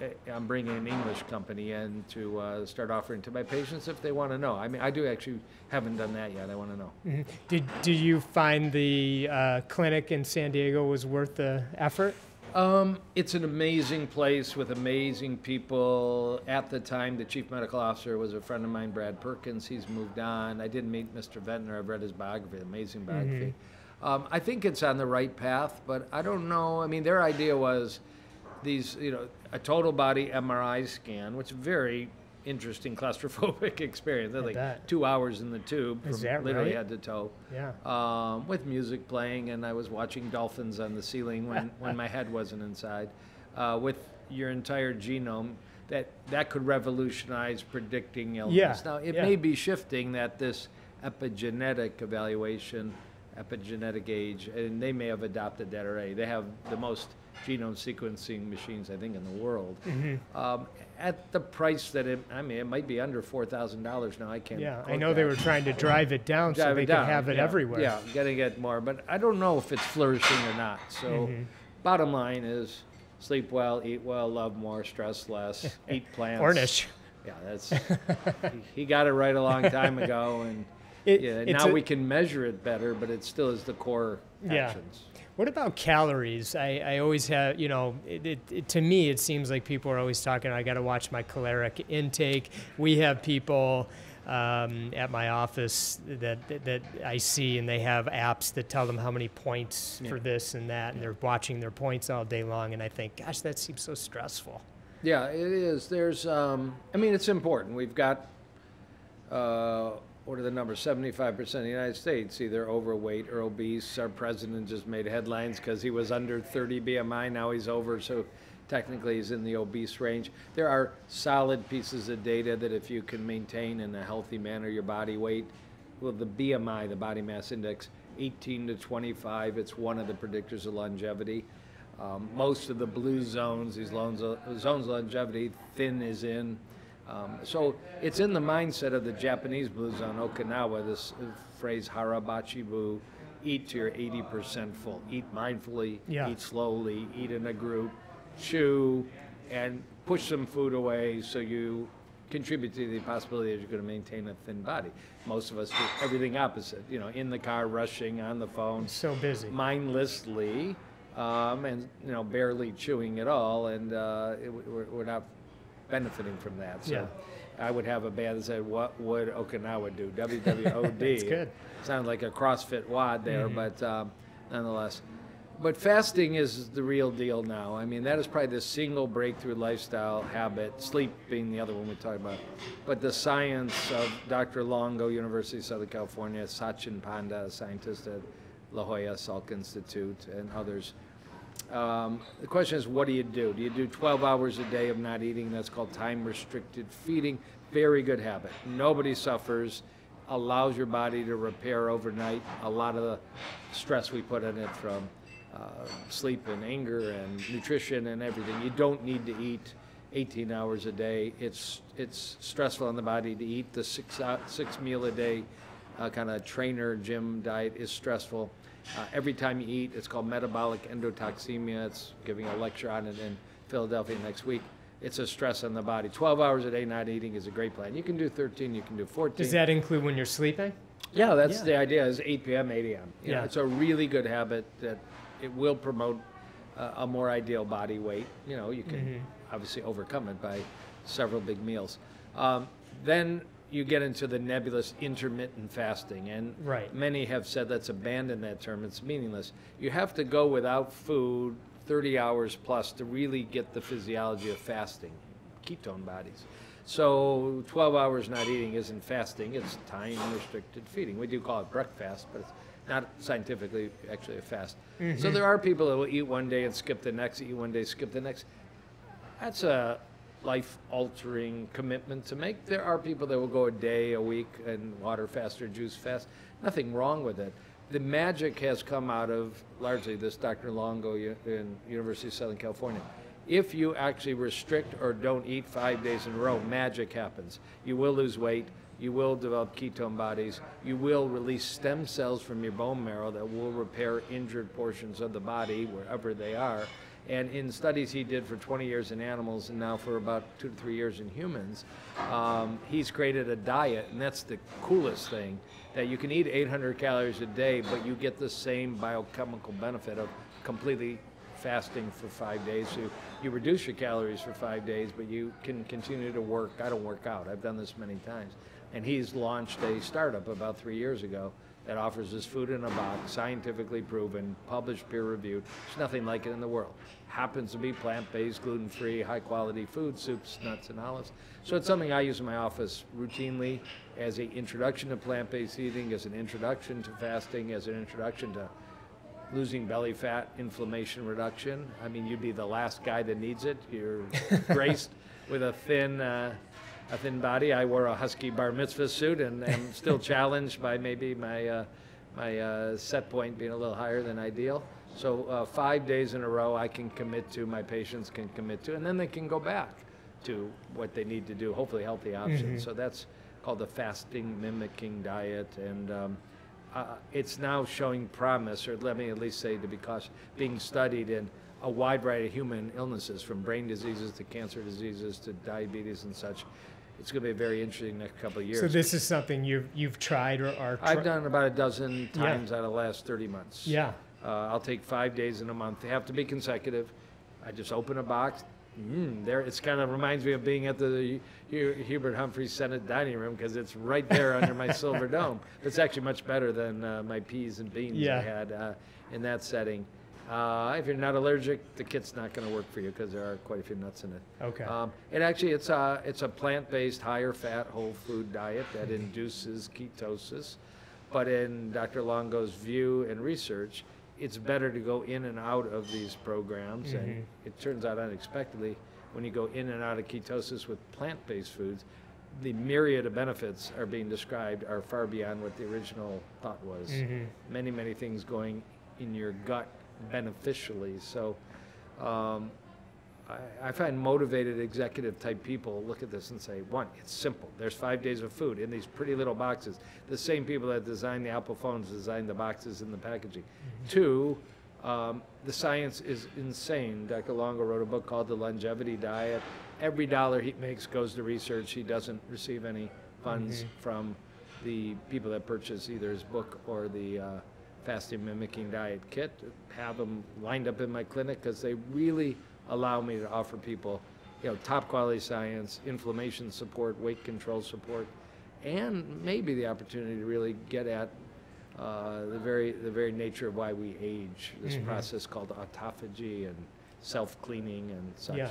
eh, I'm bringing an English company in to uh, start offering to my patients if they want to know. I mean, I do actually haven't done that yet. I want to know. Mhm. Did, did you find the uh, clinic in San Diego was worth the effort? Um, it's an amazing place with amazing people. At the time, the chief medical officer was a friend of mine, Brad Perkins. He's moved on. I didn't meet Mr. Venter. I've read his biography, amazing biography. Um, I think it's on the right path, but I don't know. I mean, their idea was these, you know, a total body MRI scan, which is very interesting claustrophobic experience. They're I like bet. two hours in the tube from literally right? head to toe Yeah. um, with music playing, and I was watching dolphins on the ceiling when, when my head wasn't inside, uh, with your entire genome. That that could revolutionize predicting illness. Yeah, Now it yeah. may be shifting that this epigenetic evaluation, epigenetic age, and they may have adopted that already. They have the most genome sequencing machines, I think, in the world. Mm-hmm. Um, at the price that it, I mean, it might be under four thousand dollars now. I can't. Yeah, I know they were trying to drive it down so they it could have it yeah, everywhere. Yeah, getting it more, but I don't know if it's flourishing or not. So, Mm-hmm. bottom line is sleep well, eat well, love more, stress less, eat plants. Ornish. Yeah, that's he, he got it right a long time ago, and It- yeah, now a- we can measure it better, but it still is the core Yeah. actions. What about calories? I, I always have, you know, it, it, it, to me, it seems like people are always talking, I got to watch my caloric intake. We have people um, at my office that, that, that I see, and they have apps that tell them how many points for this and that, and they're watching their points all day long. And I think, gosh, that seems so stressful. Yeah, it is. There's, um, I mean, it's important. We've got, uh, what are the numbers? Seventy-five percent of the United States either overweight or obese. Our president just made headlines because he was under thirty BMI. Now he's over, so technically he's in the obese range. There are solid pieces of data that if you can maintain in a healthy manner your body weight, well, the BMI, the body mass index, 18 to 25, it's one of the predictors of longevity. Um, most of the blue zones, these zones of longevity, thin is in. Um, so it's in the mindset of the Japanese blue zone, Okinawa, this phrase hara hachi bu, eat to your 80% full. Eat mindfully, Yeah. eat slowly, eat in a group, chew, and push some food away so you contribute to the possibility that you're going to maintain a thin body. Most of us do everything opposite, you know, in the car, rushing, on the phone, So busy. mindlessly, um, and you know, barely chewing at all, and uh, it, we're, we're not benefiting from that. So, Yeah. I would have a band that said, "What would Okinawa do?" WWOD. That's good. Sounds like a CrossFit wad there, Mhm. but um, nonetheless. But fasting is the real deal now. I mean, that is probably the single breakthrough lifestyle habit, sleep being the other one we talked about. But the science of Dr. Longo, University of Southern California, Sachin Panda, a scientist at La Jolla Salk Institute, and others. Um, the question is, what do you do? Do you do 12 hours a day of not eating? That's called time restricted feeding. Very good habit. Nobody suffers. Allows your body to repair overnight a lot of the stress we put in it from uh, sleep and anger and nutrition and everything. You don't need to eat 18 hours a day. It's it's stressful on the body to eat the six hou- six meal a day uh, kind of trainer gym diet is stressful. Uh, every time you eat, it's called metabolic endotoxemia. It's giving a lecture on it in Philadelphia next week. It's a stress on the body. 12 hours a day not eating is a great plan. You can do 13, you can do 14. Does that include when you're sleeping? Yeah, that's Yeah. the idea. Is 8 p.m., 8 a.m. You know, Yeah. it's a really good habit that it will promote uh, a more ideal body weight. You know, you can Mm-hmm. obviously overcome it by several big meals. Um, then you get into the nebulous intermittent fasting, and Right. many have said let's abandon that term. It's meaningless. You have to go without food 30 hours plus to really get the physiology of fasting, ketone bodies. So 12 hours not eating isn't fasting, it's time restricted feeding. We do call it breakfast, but it's not scientifically actually a fast. So mm-hmm. there are people that will eat one day and skip the next, eat one day, skip the next. That's a life altering commitment to make. There are people that will go a day, a week, and water fast or juice fast. Nothing wrong with it. The magic has come out of largely this Dr. Longo in University of Southern California. If you actually restrict or don't eat five days in a row, magic happens. You will lose weight. You will develop ketone bodies. You will release stem cells from your bone marrow that will repair injured portions of the body wherever they are. And in studies he did for 20 years in animals and now for about two to three years in humans, um, he's created a diet, and that's the coolest thing that you can eat 800 calories a day, but you get the same biochemical benefit of completely fasting for five days. So you reduce your calories for five days, but you can continue to work. I don't work out, I've done this many times. And he's launched a startup about three years ago that offers us food in a box, scientifically proven, published, peer reviewed. There's nothing like it in the world. Happens to be plant based, gluten free, high quality food, soups, nuts, and olives. So it's something I use in my office routinely as an introduction to plant based eating, as an introduction to fasting, as an introduction to losing belly fat, inflammation reduction. I mean, you'd be the last guy that needs it. You're graced with a thin, uh, a thin body. I wore a husky bar mitzvah suit, and am still challenged by maybe my uh, my uh, set point being a little higher than ideal. So uh, five days in a row, I can commit to. My patients can commit to, and then they can go back to what they need to do. Hopefully, healthy options. So that's called the fasting mimicking diet, and um, uh, it's now showing promise, or let me at least say to be cautious, being studied in a wide variety of human illnesses, from brain diseases to cancer diseases to diabetes and such. It's going to be a very interesting next couple of years. So this is something you've you've tried or are. I've done about a dozen Yeah. times out of the last 30 months. Yeah. Uh, I'll take five days in a month. They have to be consecutive. I just open a box. Mm, there, it's kind of reminds me of being at the Hu- Hubert Humphrey Senate dining room because it's right there under my silver dome. It's actually much better than uh, my peas and beans Yeah. I had uh, in that setting. Uh, if you're not allergic, the kit's not going to work for you because there are quite a few nuts in it. Okay. Um, and actually, it's a it's a plant-based, higher-fat, whole food diet that induces ketosis. But in Dr. Longo's view and research, it's better to go in and out of these programs. And it turns out unexpectedly, when you go in and out of ketosis with plant-based foods, the myriad of benefits are being described are far beyond what the original thought was. Many, many things going in your gut beneficially. So. Um, I, I find motivated executive type people look at this and say, one, it's simple. There's five days of food in these pretty little boxes. The same people that designed the Apple phones designed the boxes and the packaging. Two, um, the science is insane. Dr. Longo wrote a book called The Longevity Diet. Every dollar he makes goes to research. He doesn't receive any funds from the people that purchase either his book or the uh, fasting mimicking diet kit. Have them lined up in my clinic because they really allow me to offer people, you know, top quality science, inflammation support, weight control support, and maybe the opportunity to really get at uh, the very the very nature of why we age. This Mhm. process called autophagy and self-cleaning and such. Yeah.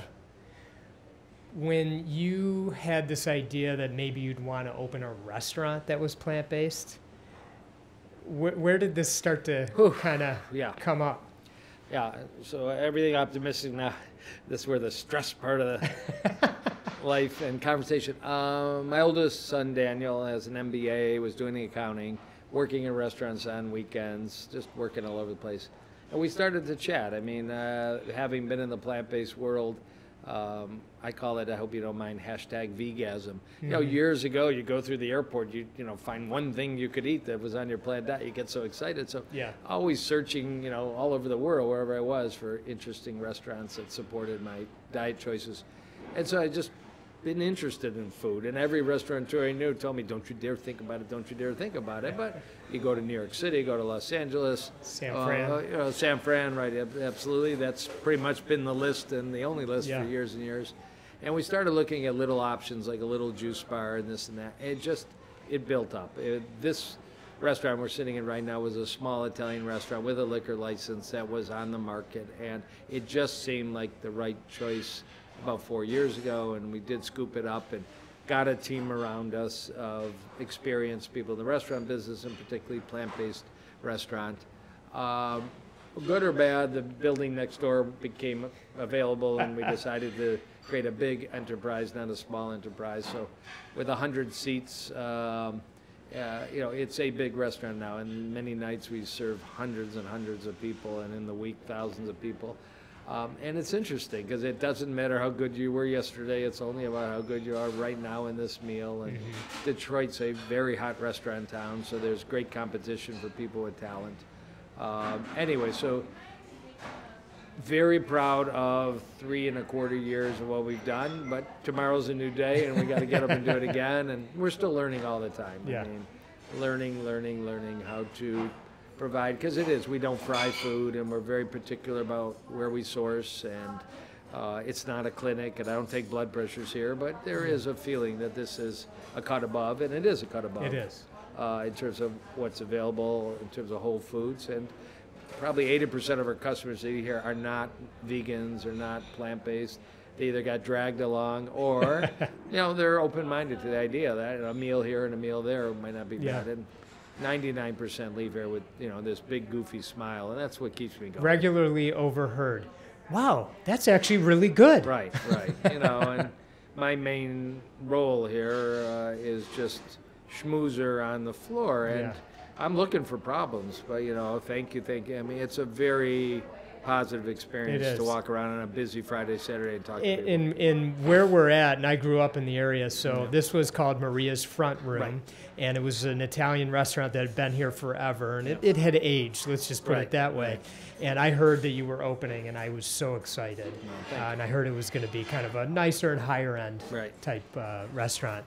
When you had this idea that maybe you'd want to open a restaurant that was plant based, wh- where did this start to kind of Yeah. come up? Yeah, so everything optimistic now. This is where the stress part of the life and conversation. Um, my oldest son Daniel has an MBA, was doing the accounting, working in restaurants on weekends, just working all over the place. And we started to chat. I mean, uh, having been in the plant-based world, um, I call it. I hope you don't mind hashtag vegasm. You know, years ago, you go through the airport, you you know find one thing you could eat that was on your planned diet. You get so excited. So Yeah. always searching, you know, all over the world, wherever I was, for interesting restaurants that supported my diet choices. And so I just been interested in food. And every restaurateur I knew told me, don't you dare think about it, don't you dare think about it. But you go to New York City, go to Los Angeles. San uh, Fran. uh, you know, San Fran, right, absolutely. That's pretty much been the list and the only list Yeah. for years and years. And we started looking at little options like a little juice bar and this and that. It just, it built up. It, this restaurant we're sitting in right now was a small Italian restaurant with a liquor license that was on the market. And it just seemed like the right choice about four years ago. And we did scoop it up and got a team around us of experienced people in the restaurant business and particularly plant-based restaurant. Um, good or bad, the building next door became available, and we decided to create a big enterprise, not a small enterprise. So, with hundred seats, um, uh, you know, it's a big restaurant now, and many nights we serve hundreds and hundreds of people, and in the week thousands of people. Um, and it's interesting because it doesn't matter how good you were yesterday; it's only about how good you are right now in this meal. And Detroit's a very hot restaurant town, so there's great competition for people with talent. Um, anyway, so very proud of three and a quarter years of what we've done, but tomorrow's a new day and we got to get up and do it again. And we're still learning all the time. Yeah. I mean, learning, learning, learning how to provide, because it is, we don't fry food and we're very particular about where we source. And uh, it's not a clinic and I don't take blood pressures here, but there is a feeling that this is a cut above, and it is a cut above It is. uh, in terms of what's available in terms of whole foods. And probably 80% of our customers that eat here are not vegans or not plant-based. They either got dragged along or, you know, they're open-minded to the idea that a meal here and a meal there might not be bad. And 99% leave here with, you know, this big goofy smile, and that's what keeps me going. Regularly overheard. Wow, that's actually really good. Right, right. you know, and my main role here uh, is just schmoozer on the floor, and Yeah. I'm looking for problems. But you know, thank you, thank you. I mean, it's a very positive experience to walk around on a busy Friday, Saturday, and talk to in, people. in in where we're at, and I grew up in the area, so this was called Maria's Front Room, Right. and it was an Italian restaurant that had been here forever, and it, it had aged. Let's just put Right, it that way. right. And I heard that you were opening, and I was so excited, thank uh, and I heard it was going to be kind of a nicer and higher end Right. type uh, restaurant.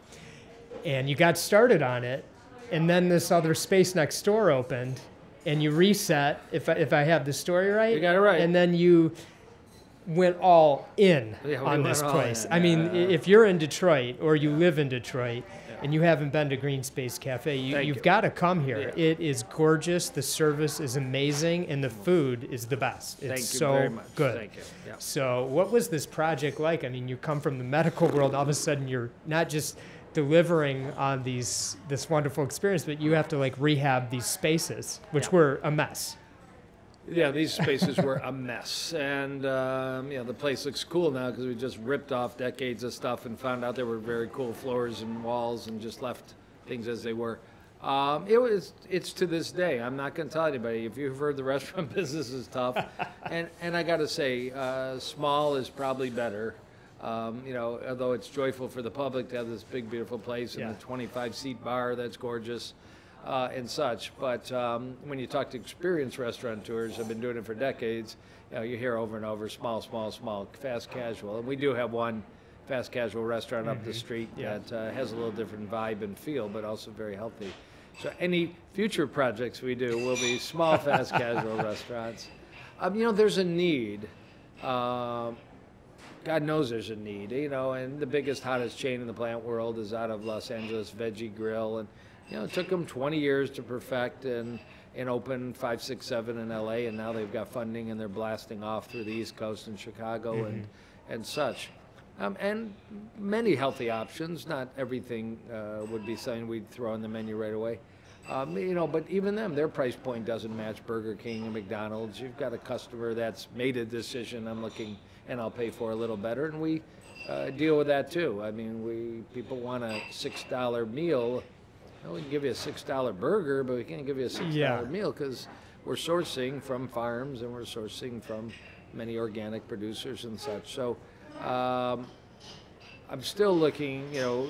And you got started on it, and then this other space next door opened, and you reset. If I, if I have the story right, You got it right. And then you went all in Yeah, we on this place. I mean, yeah. if you're in Detroit or you live in Detroit and you haven't been to GreenSpace Cafe, you, you've you. got to come here. Yeah. It is gorgeous. The service is amazing, and the food is the best. It's thank you so very much. good. Thank you. Yeah. So, what was this project like? I mean, you come from the medical world. All of a sudden, you're not just delivering on these this wonderful experience, but you have to like rehab these spaces, which Yeah. were a mess. Yeah, these spaces were a mess, and um, you know the place looks cool now because we just ripped off decades of stuff and found out there were very cool floors and walls and just left things as they were. Um, it was. It's to this day. I'm not going to tell anybody. If you've heard the restaurant business is tough, and and I got to say, uh, small is probably better. Um, you know, although it's joyful for the public to have this big, beautiful place and Yeah. the 25 seat bar that's gorgeous uh, and such. But um, when you talk to experienced restaurateurs, who have been doing it for decades, you know, you hear over and over small, small, small, fast casual. And we do have one fast casual restaurant up the street Yeah. that uh, has a little different vibe and feel, but also very healthy. So any future projects we do will be small, fast casual restaurants. Um, you know, there's a need. Um, God knows there's a need, you know, and the biggest, hottest chain in the plant world is out of Los Angeles, Veggie Grill, and you know, it took them 20 years to perfect and and open five, six, seven in LA, and now they've got funding and they're blasting off through the East Coast and Chicago and and such. Um, and many healthy options. Not everything uh, would be something we'd throw on the menu right away. Um, you know, but even them, their price point doesn't match Burger King and McDonald's. You've got a customer that's made a decision. I'm looking, and I'll pay for a little better, and we uh, deal with that too. I mean, we people want a six dollar meal. Well, we can give you a six dollar burger, but we can't give you a six dollar Yeah. meal because we're sourcing from farms and we're sourcing from many organic producers and such. So. Um, I'm still looking, you know,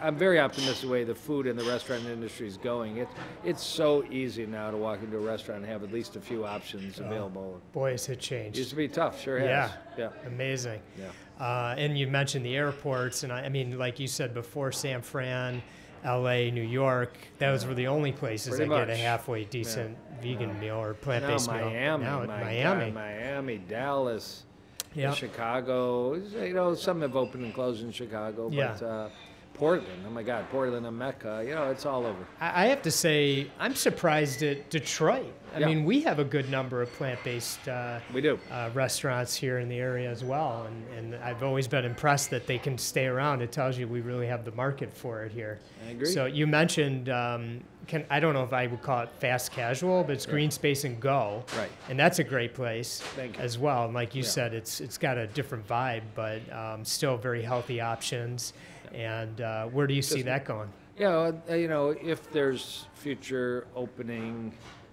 I'm very optimistic the way the food and the restaurant industry is going. It, it's so easy now to walk into a restaurant and have at least a few options available. Boy, has it It changed. used to be tough, sure has. Yeah. Yeah. Amazing. Yeah. Uh, and you mentioned the airports, and I, I mean, like you said before, San Fran, L.A., New York. Those were the only places Pretty that get a halfway decent vegan meal or plant-based meal. Miami, Now it- Miami. God, Miami, Dallas, Yeah. Chicago. You know, some have opened and closed in Chicago, Yeah. but uh, Portland, oh my God, Portland and Mecca, you know, it's all over. I have to say, I'm surprised at Detroit. I Yeah. mean, we have a good number of plant-based uh, We do. uh, restaurants here in the area as well, and, and I've always been impressed that they can stay around. It tells you we really have the market for it here. I agree. So you mentioned, um, can I don't know if I would call it fast casual, but it's GreenSpace and Go, Right. and that's a great place as well. And like you Yeah. said, it's it's got a different vibe, but um, still very healthy options. And uh, where do you see that going? Yeah, uh, you know, if there's future opening,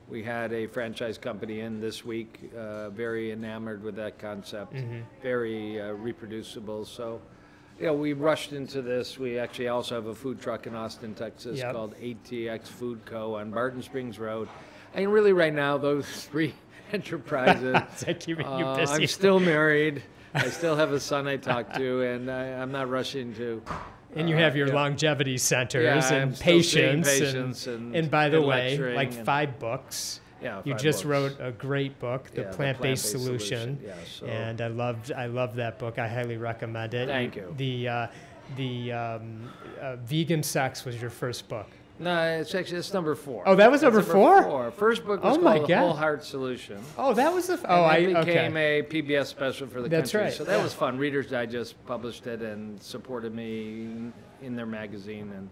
we had a franchise company in this week, uh, very enamored with that concept, Mm-hmm. very uh, reproducible. So, know, we rushed into this. We actually also have a food truck in Austin, Texas Yep. called ATX Food Co. on Barton Springs Road. I mean, really, right now, those three enterprises. Keeping you Uh, busy? I'm still married. I still have a son I talk to, and I, I'm not rushing to. and you uh, have your yeah. longevity centers Yeah, and patience, patients and, and- and by the way, like five books. Yeah, You just books. wrote a great book, The Yeah, Plant-Based, Plant-Based Solution, Solution, yeah, so- and I loved I love that book. I highly recommend it. Thank you. The uh, the um, uh, Vegan Sex was your first book. No, it's actually it's number four. Oh, that was That's number four? four. First book was Oh my called God. Whole Heart Solution. Oh, that was the. F- oh, I became okay. a PBS special for the That's country. right, So that yeah. was fun. Reader's Digest published it and supported me in their magazine, and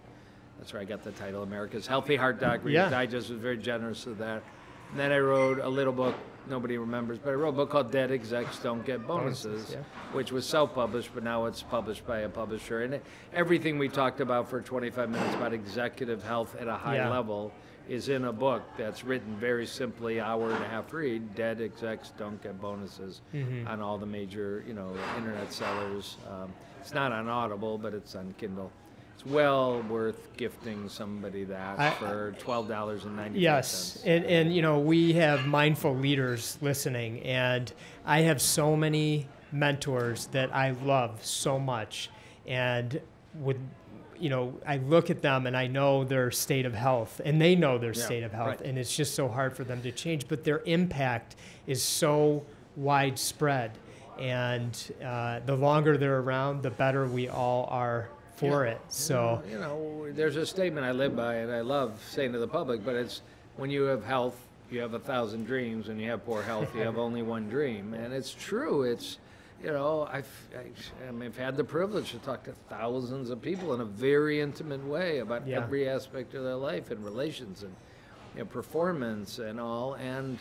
that's where I got the title, America's Healthy Heart Doc. Reader's Yeah. Digest was very generous with that. And then I wrote a little book nobody remembers, but I wrote a book called Dead Execs Don't Get Bonuses, Bonuses, yeah. which was self-published, but now it's published by a publisher. And everything we talked about for 25 minutes about executive health at a high Yeah. level is in a book that's written very simply, hour and a half read. Dead execs don't get bonuses Mm-hmm. on all the major, you know, internet sellers. Um, it's not on Audible, but it's on Kindle. It's well worth gifting somebody that I- for twelve dollars and ninety Yes, and and you know we have mindful leaders listening, and I have so many mentors that I love so much, and would you know I look at them and I know their state of health, and they know their Yeah, state of health, right. and it's just so hard for them to change. But their impact is so widespread, and uh, the longer they're around, the better we all are for Yeah. it. So. you know, there's a statement I live by, and I love saying to the public, but it's when you have health, you have a thousand dreams. When you have poor health, you have only one dream, and it's true. It's you know, I've I, I mean, I've had the privilege to talk to thousands of people in a very intimate way about Yeah. every aspect of their life and relations and you know, performance and all, and.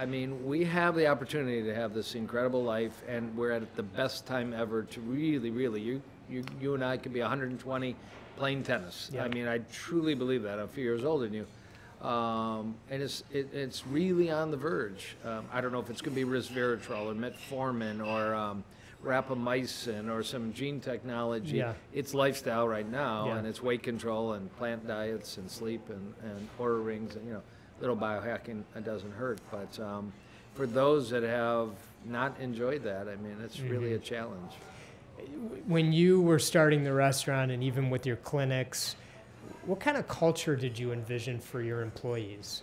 I mean, we have the opportunity to have this incredible life, and we're at the best time ever to really, really. You, you, you and I could be 120 playing tennis. Yeah. I mean, I truly believe that. I'm a few years older than you, um, and it's it, it's really on the verge. Um, I don't know if it's going to be resveratrol or metformin or um, rapamycin or some gene technology. Yeah. It's lifestyle right now, Yeah. and it's weight control and plant diets and sleep and and Oura rings and you know little biohacking it doesn't hurt. But um, for those that have not enjoyed that, I mean, it's really a challenge. When you were starting the restaurant and even with your clinics, what kind of culture did you envision for your employees?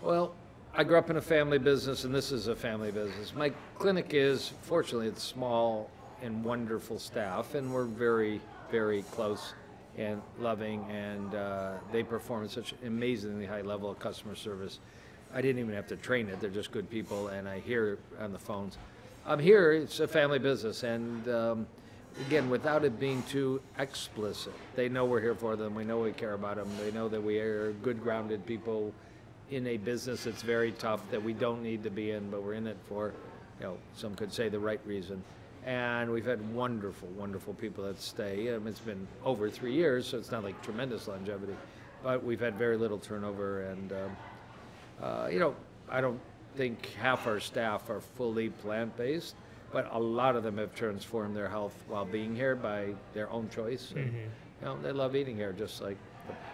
Well, I grew up in a family business, and this is a family business. My clinic is, fortunately, it's small and wonderful staff, and we're very, very close and loving, and uh, they perform at such amazingly high level of customer service. I didn't even have to train it; they're just good people, and I hear on the phones. I'm here; it's a family business, and um, again, without it being too explicit, they know we're here for them. We know we care about them. They know that we are good, grounded people in a business that's very tough that we don't need to be in, but we're in it for, you know, some could say the right reason. And we've had wonderful, wonderful people that stay. Um, it's been over three years, so it's not like tremendous longevity, but we've had very little turnover. And, um, uh, you know, I don't think half our staff are fully plant based, but a lot of them have transformed their health while being here by their own choice. And, You know, they love eating here just like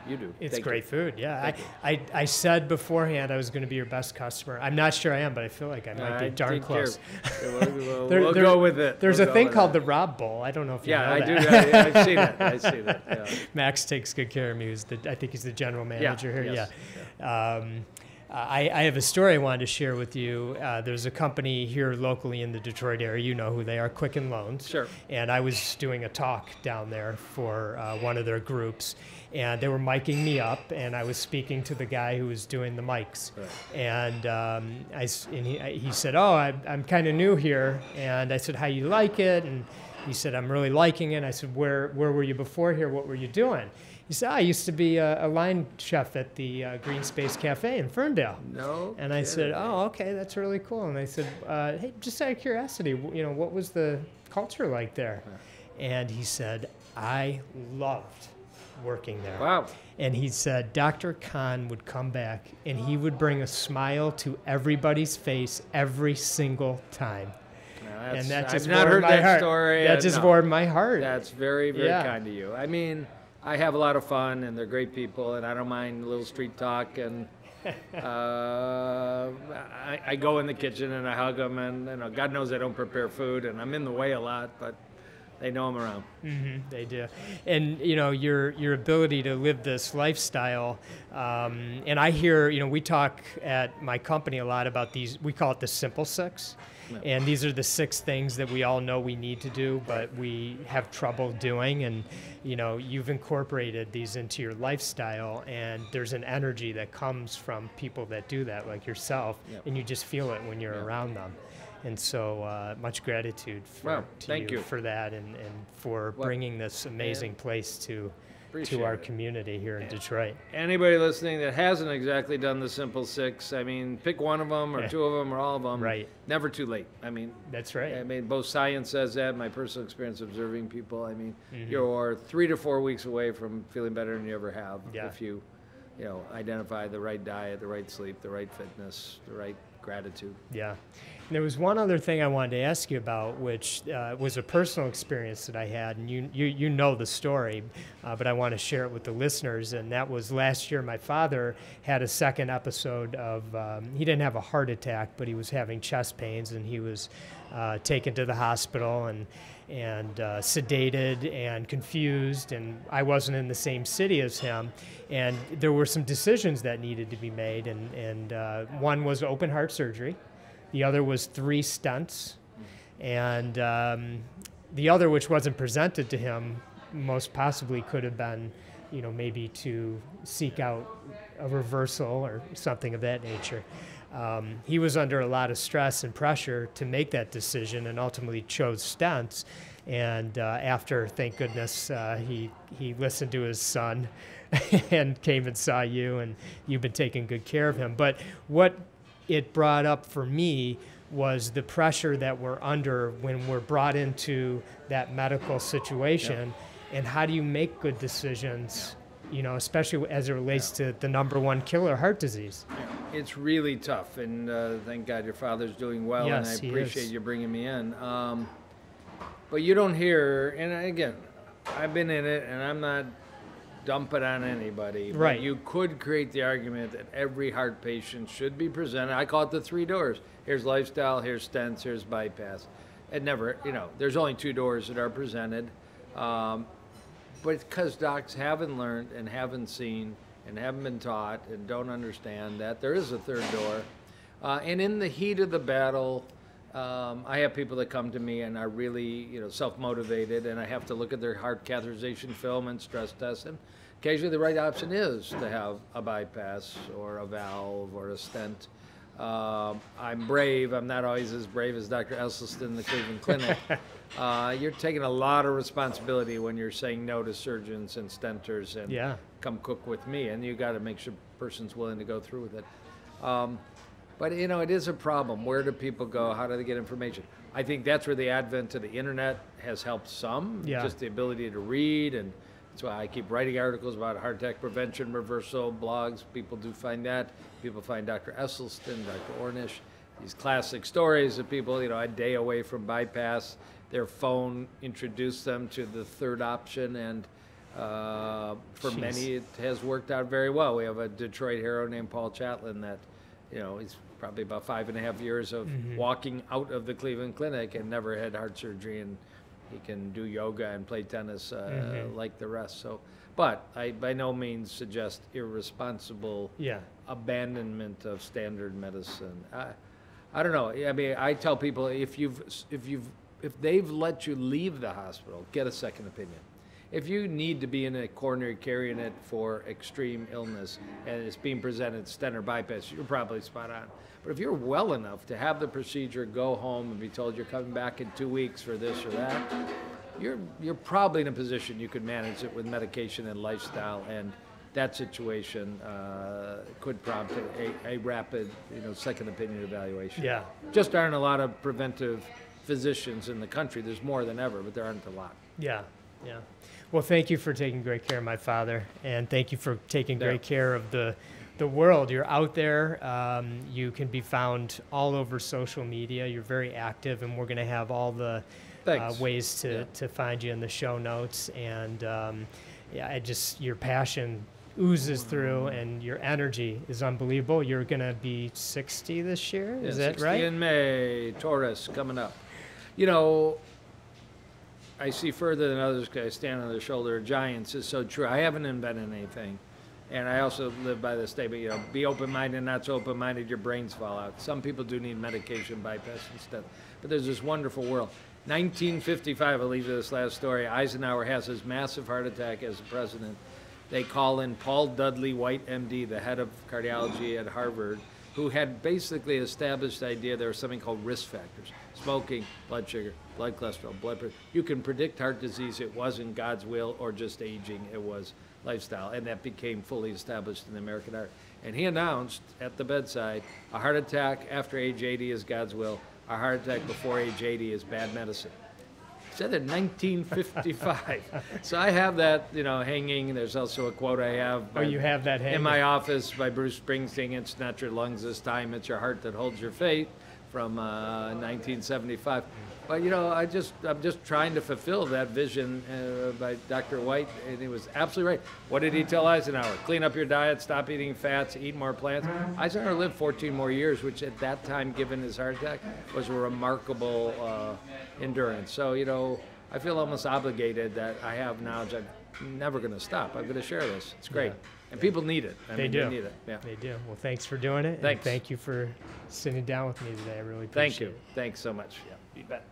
you do. It's Thank you. great food, yeah. I, I, I said beforehand I was going to be your best customer. I'm not sure I am, but I feel like I might be darn close. We'll, we'll- There- we'll there- go with it. There's We'll a thing called it. the Rob Bowl. I don't know if you Yeah, know I that. do. I, I've seen it. I've seen it. Yeah. Max takes good care of me. Who's the, I think he's the general manager here. yes, Yeah. Um, I, I have a story I wanted to share with you. Uh, there's a company here locally in the Detroit area. You know who they are, Quicken Loans. Sure. And I was doing a talk down there for uh, one of their groups, and they were miking me up, and I was speaking to the guy who was doing the mics. Right. And um, I and he, I- he said, "Oh, I, I'm kind of new here," and I said, "How you like it?" And he said, "I'm really liking it." And I said, "Where where were you before here? What were you doing?" He said, "I used to be a, a line chef at the uh, GreenSpace Cafe in Ferndale." No. And I said, "Oh, okay, that's really cool." And I said, uh, "Hey, just out of curiosity, you know, what was the culture like there?" And he said, "I loved working there." Wow. And he said Dr. Kahn would come back and he would bring a smile to everybody's face every single time. Now, that's- and that I've just not heard my that heart. story. That just no. warmed my heart. That's very, very Yeah. kind of you. I mean, I have a lot of fun, and they're great people, and I don't mind a little street talk. And uh, I, I go in the kitchen and I hug them, and you know, God knows I don't prepare food, and I'm in the way a lot, but they know I'm around. hmm they do, and you know your your ability to live this lifestyle. Um, and I hear, you know, we talk at my company a lot about these. We call it the simple six, and these are the six things that we all know we need to do, but we have trouble doing. And you know, you've incorporated these into your lifestyle, and there's an energy that comes from people that do that, like yourself, Yep. and you just feel it when you're Yeah. around them. And so, uh, much gratitude for, Well, to thank you. for that and, and for Well, bringing this amazing place to Appreciate to our it. community here in Yeah. Detroit. Anybody listening that hasn't exactly done the simple six, I mean, pick one of them or Yeah. two of them or all of them. Right. Never too late. I mean, That's right. I mean, both science says that, my personal experience observing people. I mean, Mhm. you're three to four weeks away from feeling better than you ever have Yeah. if you, you know, identify the right diet, the right sleep, the right fitness, the right gratitude. Yeah. And there was one other thing I wanted to ask you about, which uh, was a personal experience that I had, and you you, you know the story, uh, but I want to share it with the listeners. And that was last year. My father had a second episode of. Um, he didn't have a heart attack, but he was having chest pains, and he was uh, taken to the hospital and and uh, sedated and confused. And I wasn't in the same city as him, and there were some decisions that needed to be made, and and uh, one was open heart surgery. The other was three stents, and um, the other, which wasn't presented to him, most possibly could have been, you know, maybe to seek out a reversal or something of that nature. Um, he was under a lot of stress and pressure to make that decision, and ultimately chose stents. And uh, after, thank goodness, uh, he he listened to his son, and came and saw you, and you've been taking good care of him. But what it brought up for me was the pressure that we're under when we're brought into that medical situation and how do you make good decisions you know especially as it relates to the number one killer heart disease It's really tough, and uh, thank God your father's doing well, and I Yes, appreciate is. you bringing me in. Um, but you don't hear, and again, I've been in it, and I'm not dumping on anybody. but Right. you could create the argument that every heart patient should be presented. I call it the three doors. Here's lifestyle, here's stents, here's bypass. It never, you know, there's only two doors that are presented. Um, but because docs haven't learned and haven't seen and haven't been taught and don't understand that there is a third door. Uh, and in the heat of the battle, um, I have people that come to me and are really, you know, self-motivated, and I have to look at their heart catheterization film and stress test them. Occasionally, the right option is to have a bypass or a valve or a stent. Um, I'm brave. I'm not always as brave as Dr. Esselstyn in the Cleveland Clinic. uh, you're taking a lot of responsibility when you're saying no to surgeons and stentors and Yeah. come cook with me, and you got to make sure the person's willing to go through with it. Um, but you know, it is a problem. Where do people go? How do they get information? I think that's where the advent of the internet has helped some. Yeah. Just the ability to read, and that's why I keep writing articles about heart attack prevention, reversal, blogs. People do find that. People find Dr. Esselstyn, Dr. Ornish, these classic stories of people, you know, a day away from bypass. Their phone introduced them to the third option, and uh, for Jeez. many, it has worked out very well. We have a Detroit hero named Paul Chatlin that, you know, he's probably about five and a half years of walking out of the Cleveland Clinic and never had heart surgery, and he can do yoga and play tennis uh, like the rest. So, but I by no means suggest irresponsible yeah abandonment of standard medicine. I, I don't know. I mean, I tell people if you've if you've if they've let you leave the hospital, get a second opinion. If you need to be in a coronary care unit for extreme illness and it's being presented stent or bypass, you're probably spot on. But if you're well enough to have the procedure, go home and be told you're coming back in two weeks for this or that, you're you're probably in a position you could manage it with medication and lifestyle and that situation uh, could prompt a, a rapid, you know, second opinion evaluation. yeah Just aren't a lot of preventive physicians in the country. There's more than ever, but there aren't a lot. Yeah, yeah. Well, thank you for taking great care of my father, and thank you for taking Yeah. great care of the the world. You're out there. Um, you can be found all over social media. You're very active, and we're going to have all the uh, ways to, Yeah. to find you in the show notes. And um, yeah, I just your passion oozes through, and your energy is unbelievable. You're going to be 60 this year. Yeah, Is that 60 right? in May, Taurus coming up. You know, I see further than others because I stand on the shoulder of giants is so true. I haven't invented anything. And I also live by the statement, you know, be open-minded, not so open-minded, your brains fall out. Some people do need medication bypass and stuff. But there's this wonderful world. 1955, I'll leave you this last story. Eisenhower has his massive heart attack as president. They call in Paul Dudley White, MD, the head of cardiology at Harvard, who had basically established the idea there was something called risk factors smoking, blood sugar, blood cholesterol, blood pressure. You can predict heart disease. It wasn't God's will or just aging, it was lifestyle. And that became fully established in the American art. And he announced at the bedside a heart attack after age 80 is God's will, a heart attack before age 80 is bad medicine. He said that in 1955. so I have that, you know, hanging. There's also a quote I have. Oh, you have that in my office by Bruce Springsteen. It's not your lungs this time; it's your heart that holds your faith, from uh, 1975. But you know, I just I'm just trying to fulfill that vision uh, by Dr. White, and he was absolutely right. What did he tell Eisenhower? Clean up your diet, stop eating fats, eat more plants. Eisenhower lived 14 more years, which at that time, given his heart attack, was a remarkable uh, endurance. So you know, I feel almost obligated that I have knowledge. I'm never going to stop. I'm going to share this. It's great, Yeah. and people need it. I They mean, do. They need it. Yeah. They do. Well, thanks for doing it. and Thanks. thank you for sitting down with me today. I really appreciate it. Thank you. it. Thanks so much. Yeah. You bet.